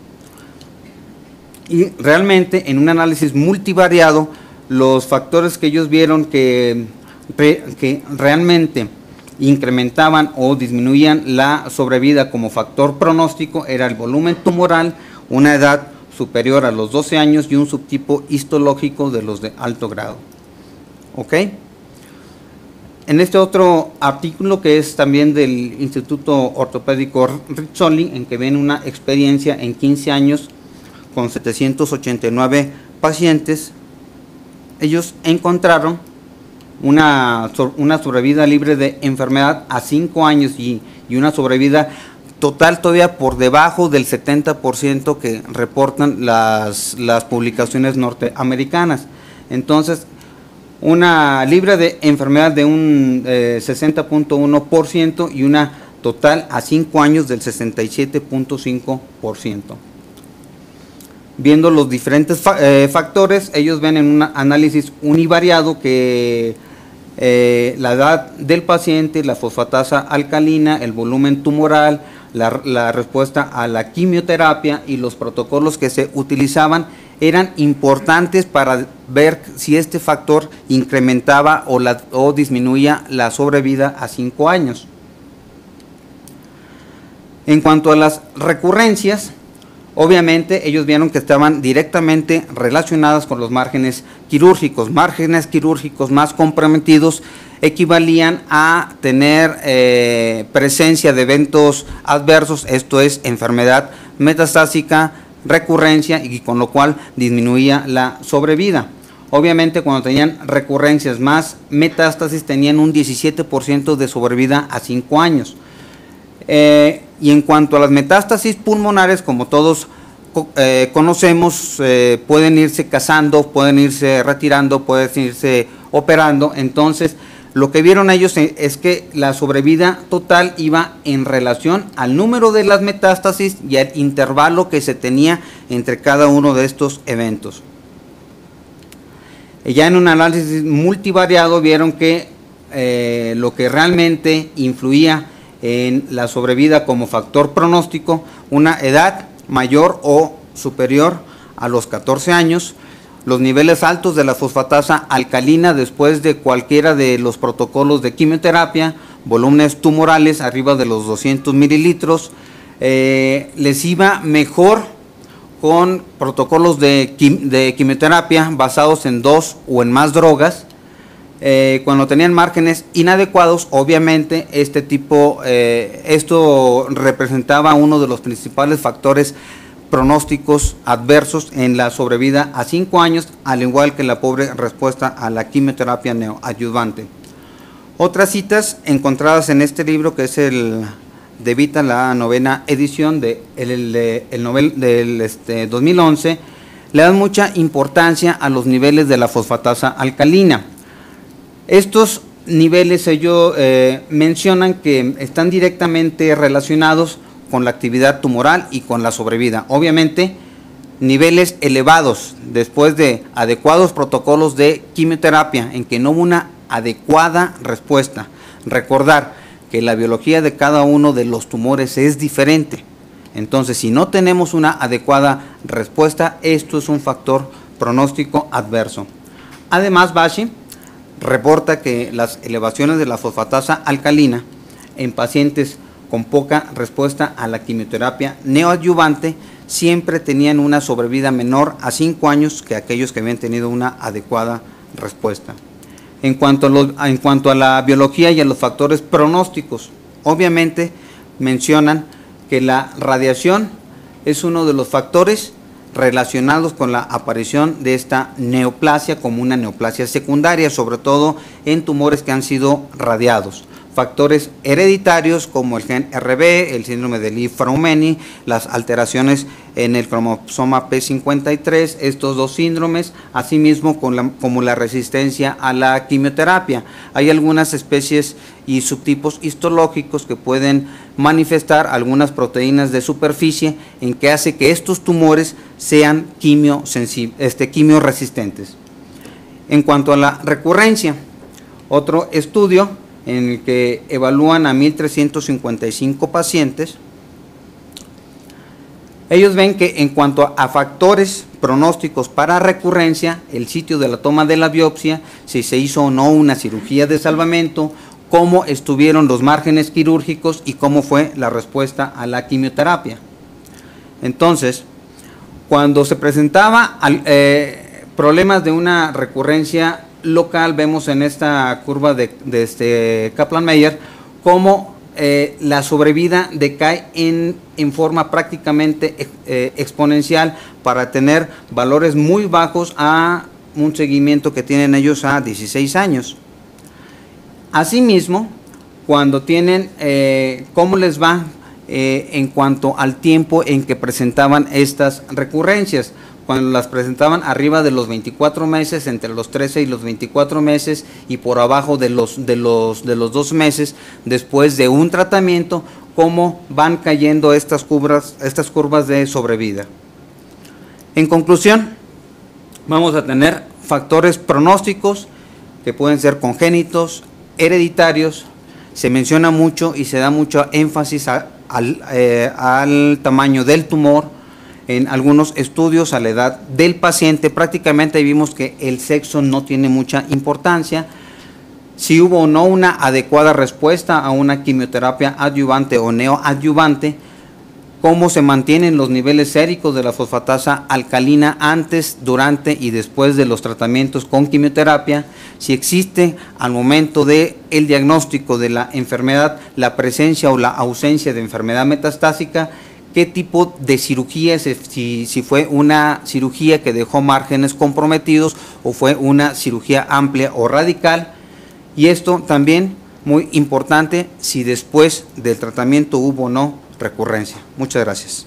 Y realmente en un análisis multivariado, los factores que ellos vieron que, que realmente incrementaban o disminuían la sobrevida como factor pronóstico era el volumen tumoral, una edad superior a los 12 años y un subtipo histológico de los de alto grado. ¿Ok? En este otro artículo que es también del Instituto Ortopédico Rizzoli, en que ven una experiencia en 15 años con 789 pacientes, ellos encontraron una, una sobrevida libre de enfermedad a 5 años y, y una sobrevida total todavía por debajo del 70% que reportan las, las publicaciones norteamericanas. Entonces, una libre de enfermedad de un 60.1% eh, y una total a 5 años del 67.5%. Viendo los diferentes eh, factores, ellos ven en un análisis univariado que eh, la edad del paciente, la fosfatasa alcalina, el volumen tumoral, la, respuesta a la quimioterapia y los protocolos que se utilizaban eran importantes para ver si este factor incrementaba o, la, o disminuía la sobrevida a cinco años. En cuanto a las recurrencias, obviamente ellos vieron que estaban directamente relacionadas con los márgenes quirúrgicos, márgenes quirúrgicos más comprometidos equivalían a tener eh, presencia de eventos adversos, esto es enfermedad metastásica, recurrencia y con lo cual disminuía la sobrevida. Obviamente cuando tenían recurrencias más metástasis tenían un 17% de sobrevida a 5 años. Eh, y en cuanto a las metástasis pulmonares, como todos eh, conocemos, pueden irse casando, pueden irse retirando, pueden irse operando. Entonces, lo que vieron ellos es que la sobrevida total iba en relación al número de las metástasis y al intervalo que se tenía entre cada uno de estos eventos. Ya en un análisis multivariado vieron que eh, lo que realmente influía en la sobrevida como factor pronóstico, una edad mayor o superior a los 14 años, los niveles altos de la fosfatasa alcalina después de cualquiera de los protocolos de quimioterapia, volúmenes tumorales arriba de los 200 mililitros, eh, les iba mejor con protocolos de, quimioterapia basados en dos o en más drogas. Eh, cuando tenían márgenes inadecuados, obviamente este tipo, eh, esto representaba uno de los principales factores pronósticos adversos en la sobrevida a 5 años, al igual que la pobre respuesta a la quimioterapia neoadyuvante. Otras citas encontradas en este libro, que es el de Vita, la novena edición de el, el, novel del este, 2011, le dan mucha importancia a los niveles de la fosfatasa alcalina. Estos niveles ellos eh, mencionan que están directamente relacionados con la actividad tumoral y con la sobrevida. Obviamente, niveles elevados después de adecuados protocolos de quimioterapia en que no hubo una adecuada respuesta. Recordar que la biología de cada uno de los tumores es diferente. Entonces, si no tenemos una adecuada respuesta, esto es un factor pronóstico adverso. Además, Bashi reporta que las elevaciones de la fosfatasa alcalina en pacientes con poca respuesta a la quimioterapia neoadyuvante siempre tenían una sobrevida menor a 5 años que aquellos que habían tenido una adecuada respuesta. En cuanto, a en cuanto a la biología y a los factores pronósticos, obviamente mencionan que la radiación es uno de los factores relacionados con la aparición de esta neoplasia como una neoplasia secundaria, sobre todo en tumores que han sido radiados factores hereditarios como el gen RB, el síndrome de Lee-Fraumeni, las alteraciones en el cromosoma P53, estos dos síndromes, asimismo como la resistencia a la quimioterapia. Hay algunas especies y subtipos histológicos que pueden manifestar algunas proteínas de superficie en que hace que estos tumores sean este, quimio resistentes. En cuanto a la recurrencia, otro estudio en el que evalúan a 1.355 pacientes, ellos ven que en cuanto a factores pronósticos para recurrencia, el sitio de la toma de la biopsia, si se hizo o no una cirugía de salvamento, cómo estuvieron los márgenes quirúrgicos y cómo fue la respuesta a la quimioterapia. Entonces, cuando se presentaba eh, problemas de una recurrencia local vemos en esta curva de, este Kaplan-Meier cómo eh, la sobrevida decae en, forma prácticamente eh, exponencial para tener valores muy bajos a un seguimiento que tienen ellos a 16 años. Asimismo, cuando tienen, eh, ¿cómo les va en cuanto al tiempo en que presentaban estas recurrencias? Cuando las presentaban arriba de los 24 meses, entre los 13 y los 24 meses y por abajo de los, de los, de los dos meses después de un tratamiento, cómo van cayendo estas curvas, estas curvas de sobrevida. En conclusión, vamos a tener factores pronósticos que pueden ser congénitos, hereditarios, se menciona mucho y se da mucho énfasis al, eh, al tamaño del tumor, en algunos estudios a la edad del paciente, prácticamente vimos que el sexo no tiene mucha importancia. Si hubo o no una adecuada respuesta a una quimioterapia adyuvante o neoadyuvante, cómo se mantienen los niveles séricos de la fosfatasa alcalina antes, durante y después de los tratamientos con quimioterapia, si existe al momento del el diagnóstico de la enfermedad la presencia o la ausencia de enfermedad metastásica qué tipo de cirugía, si, si fue una cirugía que dejó márgenes comprometidos o fue una cirugía amplia o radical. Y esto también muy importante si después del tratamiento hubo o no recurrencia. Muchas gracias.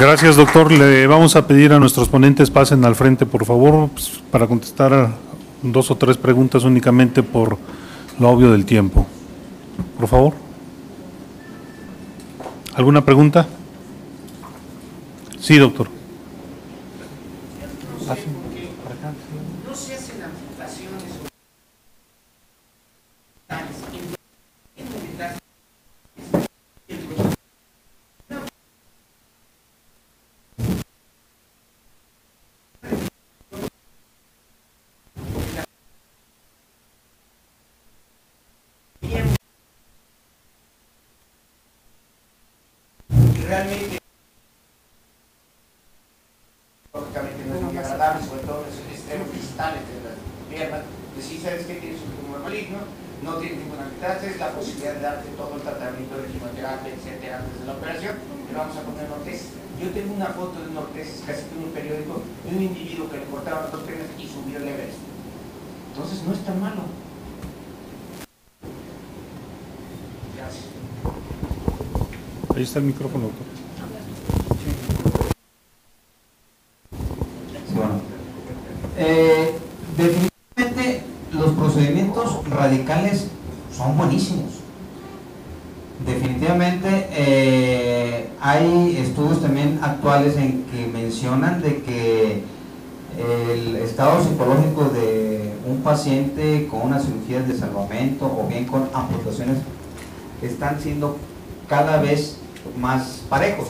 Gracias, doctor. Le vamos a pedir a nuestros ponentes pasen al frente, por favor, pues, para contestar dos o tres preguntas únicamente por lo obvio del tiempo por favor. ¿Alguna pregunta? Sí, doctor. das es la posibilidad de darte todo el tratamiento de quimioterapia, etcétera, antes de la operación, le vamos a poner ortesis. Yo tengo una foto de una ortesis casi en un periódico de un individuo que le cortaron las dos piernas y subió el Everest. Entonces no es tan malo. Gracias. Ahí el micrófono, doctor. Eh, definitivamente los procedimientos radicales son buenísimos. Definitivamente eh, hay estudios también actuales en que mencionan de que el estado psicológico de un paciente con una cirugía de salvamento o bien con amputaciones están siendo cada vez más parejos.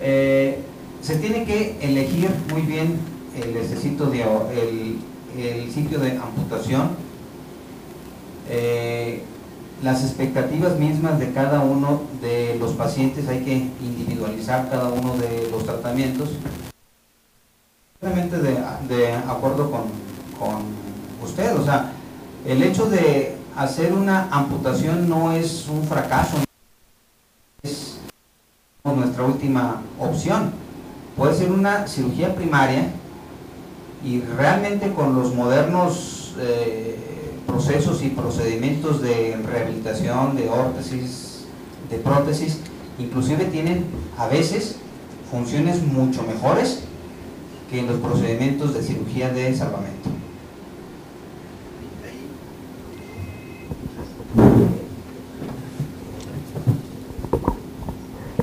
Eh, se tiene que elegir muy bien el, sitio de, el, el sitio de amputación, eh, las expectativas mismas de cada uno de los pacientes, hay que individualizar cada uno de los tratamientos. De, de acuerdo con, con usted, o sea, el hecho de hacer una amputación no es un fracaso, nuestra última opción. Puede ser una cirugía primaria y realmente con los modernos eh, procesos y procedimientos de rehabilitación, de órtesis, de prótesis, inclusive tienen a veces funciones mucho mejores que en los procedimientos de cirugía de salvamento.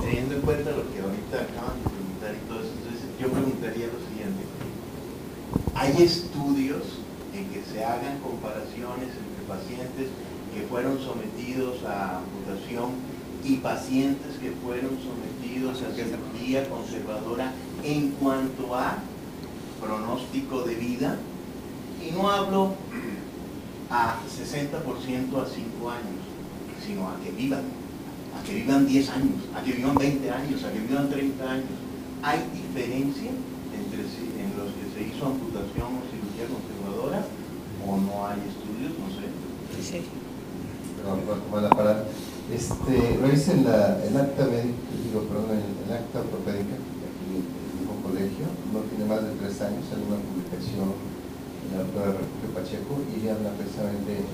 Teniendo en cuenta lo que ahorita acaban de preguntar y todo eso, entonces yo preguntaría lo siguiente. ¿Hay estudios en que se hagan comparaciones entre pacientes que fueron sometidos a amputación y pacientes que fueron sometidos a cirugía conservadora en cuanto a pronóstico de vida? Y no hablo a 60% a 5 años, sino a que vivan, a que vivan 10 años, a que vivan 20 años, a que vivan 30 años. ¿Hay diferencia entre si- en los que se hizo amputación o cirugía conservadora o no hay estudios? No sé. Perdón, voy a tomar la palabra. Este, revisen la, el acta médica, digo, perdón, el, el acta ortopédica, aquí en el mismo colegio, no tiene más de tres años, hay una publicación en la doctora Refugio Pacheco y ella habla precisamente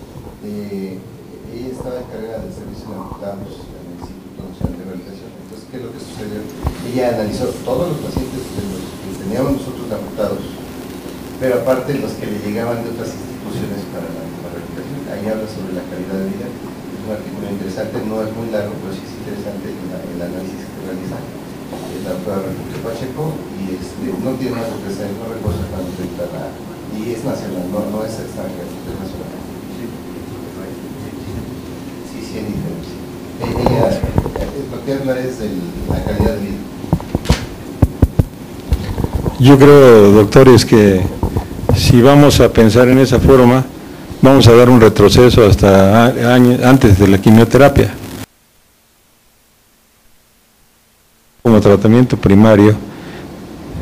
de, ella estaba encargada del servicio de amputados en el Instituto Nacional de Rehabilitación. Entonces, ¿qué es lo que sucedió? Ella analizó todos los pacientes de los que teníamos nosotros amputados, pero aparte los que le llegaban de otras instituciones para la, la rehabilitación. Ahí habla sobre la calidad de vida. Es un artículo interesante, no es muy largo, pero sí es interesante el, análisis que realiza el doctor Refugio Pacheco y este, no tiene más que hacer, no reposa cuando entra la... Y es nacional, no, no es extranjero, es nacional. Sí, sí, hay diferencia. Eh, Ella, lo que habla es de la calidad de vida. Yo creo, doctores, que si vamos a pensar en esa forma, vamos a dar un retroceso hasta a- año- antes de la quimioterapia. Como tratamiento primario,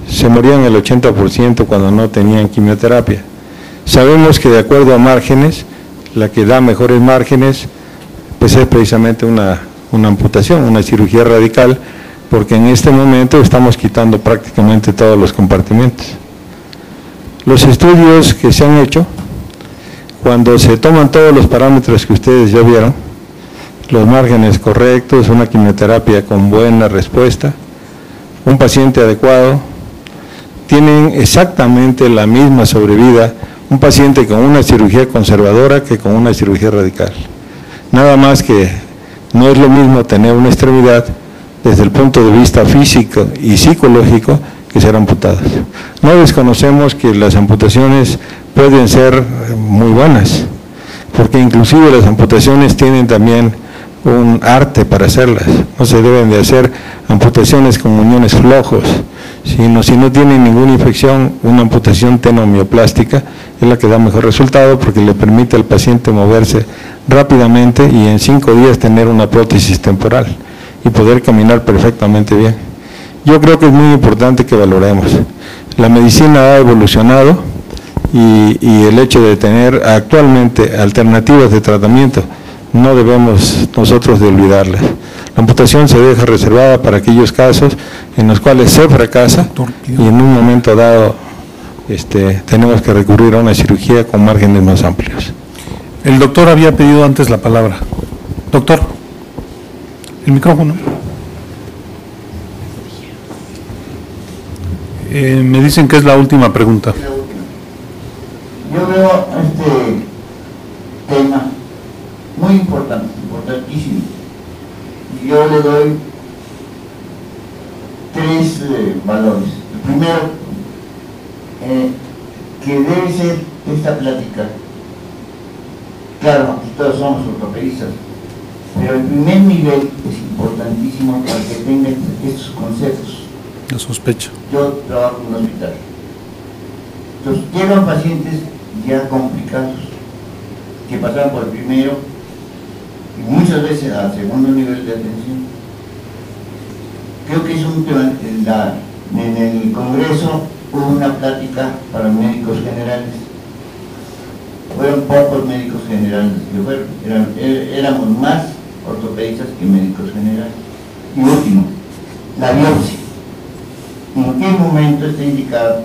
se morían el 80% cuando no tenían quimioterapia. Sabemos que de acuerdo a márgenes, la que da mejores márgenes, pues es precisamente una, una amputación, una cirugía radical, porque en este momento estamos quitando prácticamente todos los compartimentos. Los estudios que se han hecho, cuando se toman todos los parámetros que ustedes ya vieron, los márgenes correctos, una quimioterapia con buena respuesta, un paciente adecuado, tienen exactamente la misma sobrevida un paciente con una cirugía conservadora que con una cirugía radical. Nada más que no es lo mismo tener una extremidad desde el punto de vista físico y psicológico que ser amputadas. No desconocemos que las amputaciones pueden ser muy buenas, porque inclusive las amputaciones tienen también un arte para hacerlas. No se deben de hacer amputaciones con muñones flojos, sino si no tienen ninguna infección, una amputación tenomioplástica es la que da mejor resultado porque le permite al paciente moverse rápidamente y en cinco días tener una prótesis temporal y poder caminar perfectamente bien. Yo creo que es muy importante que valoremos. La medicina ha evolucionado y el hecho de tener actualmente alternativas de tratamiento, no debemos nosotros de olvidarlas. La amputación se deja reservada para aquellos casos en los cuales se fracasa y en un momento dado este, tenemos que recurrir a una cirugía con márgenes más amplios. El doctor había pedido antes la palabra. Doctor, el micrófono. Eh, me dicen que es la última pregunta. Yo veo este tema muy importante, importantísimo. Y yo le doy tres eh, valores. El primero, eh, que debe ser esta plática. Claro, aquí todos somos ortopedistas, pero el primer nivel es importantísimo para que tengan estos conceptos. La sospecha. Yo trabajo en un hospital. Entonces, llegan pacientes ya complicados, que pasan por el primero muchas veces al segundo nivel de atención. Creo que es un tema, en, en el Congreso hubo una plática para médicos generales. Fueron pocos médicos generales que fueron, eran- éramos más ortopedistas que médicos generales. Y último, la biopsia. ¿En qué momento está indicado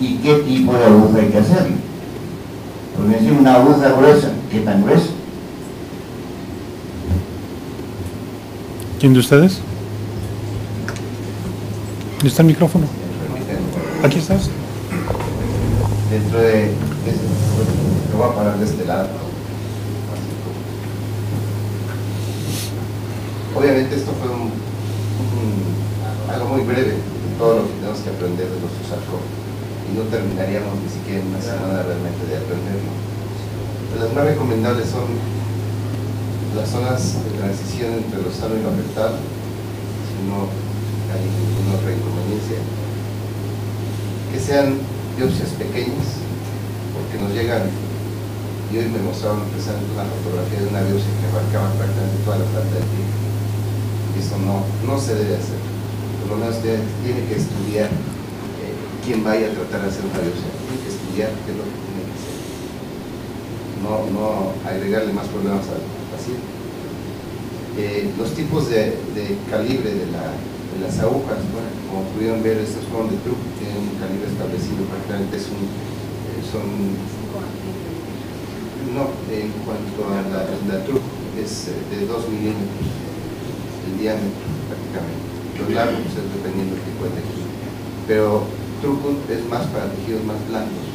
y qué tipo de aguja hay que hacerlo? Porque es una aguja gruesa, ¿qué tan gruesa? ¿Quién de ustedes? ¿Dónde está el micrófono? Aquí estás. dentro de, de- lo voy a parar de este lado. Obviamente esto fue un, algo muy breve todo lo que tenemos que aprender de los sarcófagos y no terminaríamos ni siquiera en una semana realmente de aprenderlo. Las más recomendables son las zonas de transición entre lo sano y lo afectado, si no hay ninguna otra inconveniencia que sean biopsias pequeñas, porque nos llegan, y hoy me mostraron precisamente una fotografía de una biopsia que abarcaba prácticamente toda la planta del pie. Y eso no, no se debe hacer. Por lo menos tiene que estudiar eh, quién vaya a tratar de hacer una biopsia. Tiene que estudiar qué es lo que tiene que hacer. No, no agregarle más problemas al Eh, los tipos de, de calibre de, la- de las agujas, bueno, como pudieron ver, estos fueron de truco, tienen un calibre establecido, prácticamente es un, eh, son, no, en cuanto a la, la truco, es eh, de 2 milímetros el diámetro prácticamente, lo largo pues, es dependiendo del tipo de tejido, pero truco es más para tejidos más blandos.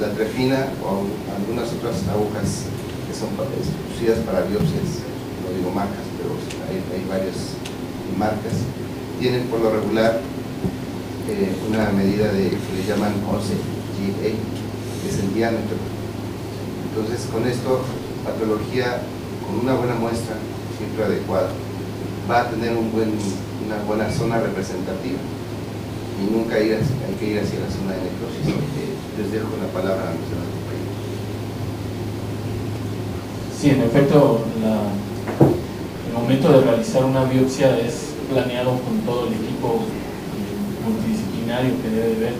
La trefina o algunas otras agujas que son exclusivas para biopsias, no digo marcas, pero hay, hay varias marcas, tienen por lo regular eh, una medida de que le llaman 11 GA, que es el diámetro. Entonces, con esto, patología con una buena muestra, siempre adecuada, va a tener un buen, una buena zona representativa y nunca ir hay que ir hacia la zona de necrosis. Eh, les dejo la palabra a mis demás compañeros. Sí, en efecto, el momento de realizar una biopsia es planeado con todo el equipo multidisciplinario que debe de ver.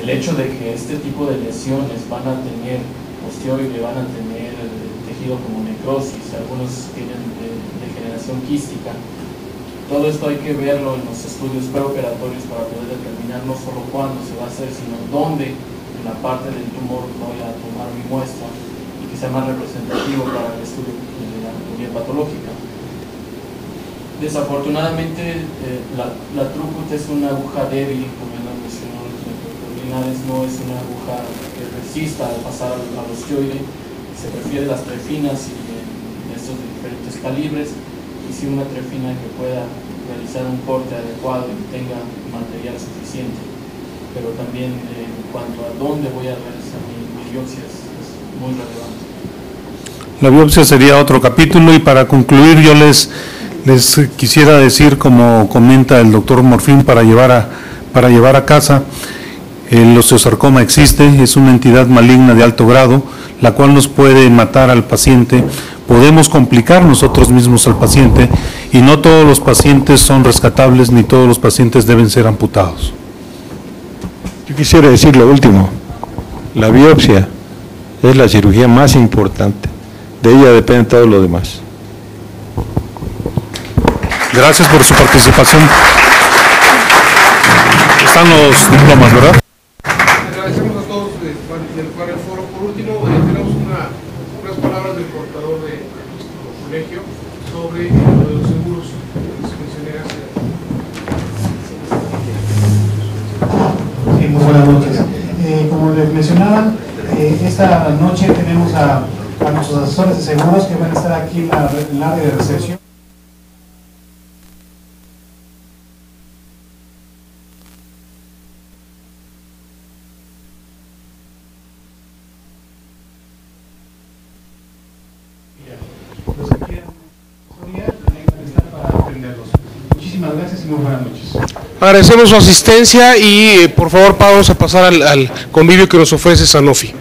El hecho de que este tipo de lesiones van a tener osteoide, van a tener eh, tejido como necrosis, algunos tienen degeneración quística. Todo esto hay que verlo en los estudios preoperatorios para poder determinar no solo cuándo se va a hacer, sino dónde en la parte del tumor voy a tomar mi muestra sea más representativo para el estudio de la anatomía patológica. Desafortunadamente, eh, la, la es una aguja débil, como ya lo mencionó Linares, no es una aguja que resista al pasar al, osteoide. Se prefiere las trefinas y estos de diferentes calibres, y si una trefina que pueda realizar un corte adecuado y tenga material suficiente. Pero también eh, en cuanto a dónde voy a realizar mi, mi biopsia es muy relevante. La biopsia sería otro capítulo y para concluir yo les, les quisiera decir, como comenta el doctor Morfín, para llevar a, para llevar a casa, el osteosarcoma existe, es una entidad maligna de alto grado, la cual nos puede matar al paciente, podemos complicar nosotros mismos al paciente y no todos los pacientes son rescatables ni todos los pacientes deben ser amputados. Yo quisiera decir lo último. La biopsia es la cirugía más importante. De ella depende todo lo demás. Gracias por su participación. Están los diplomas, ¿verdad? Agradecemos a todos de, del cual el foro. Por último, eh, tenemos una- unas palabras del portador de nuestro colegio sobre lo de los seguros que les mencioné hace. Sí, muy buenas noches. Eh, como les mencionaba, eh, esta noche tenemos a nuestros asesores de seguros que van a estar aquí en, la, en el área de recepción. Agradecemos su asistencia y eh, por favor vamos a pasar al, al convivio que nos ofrece Sanofi.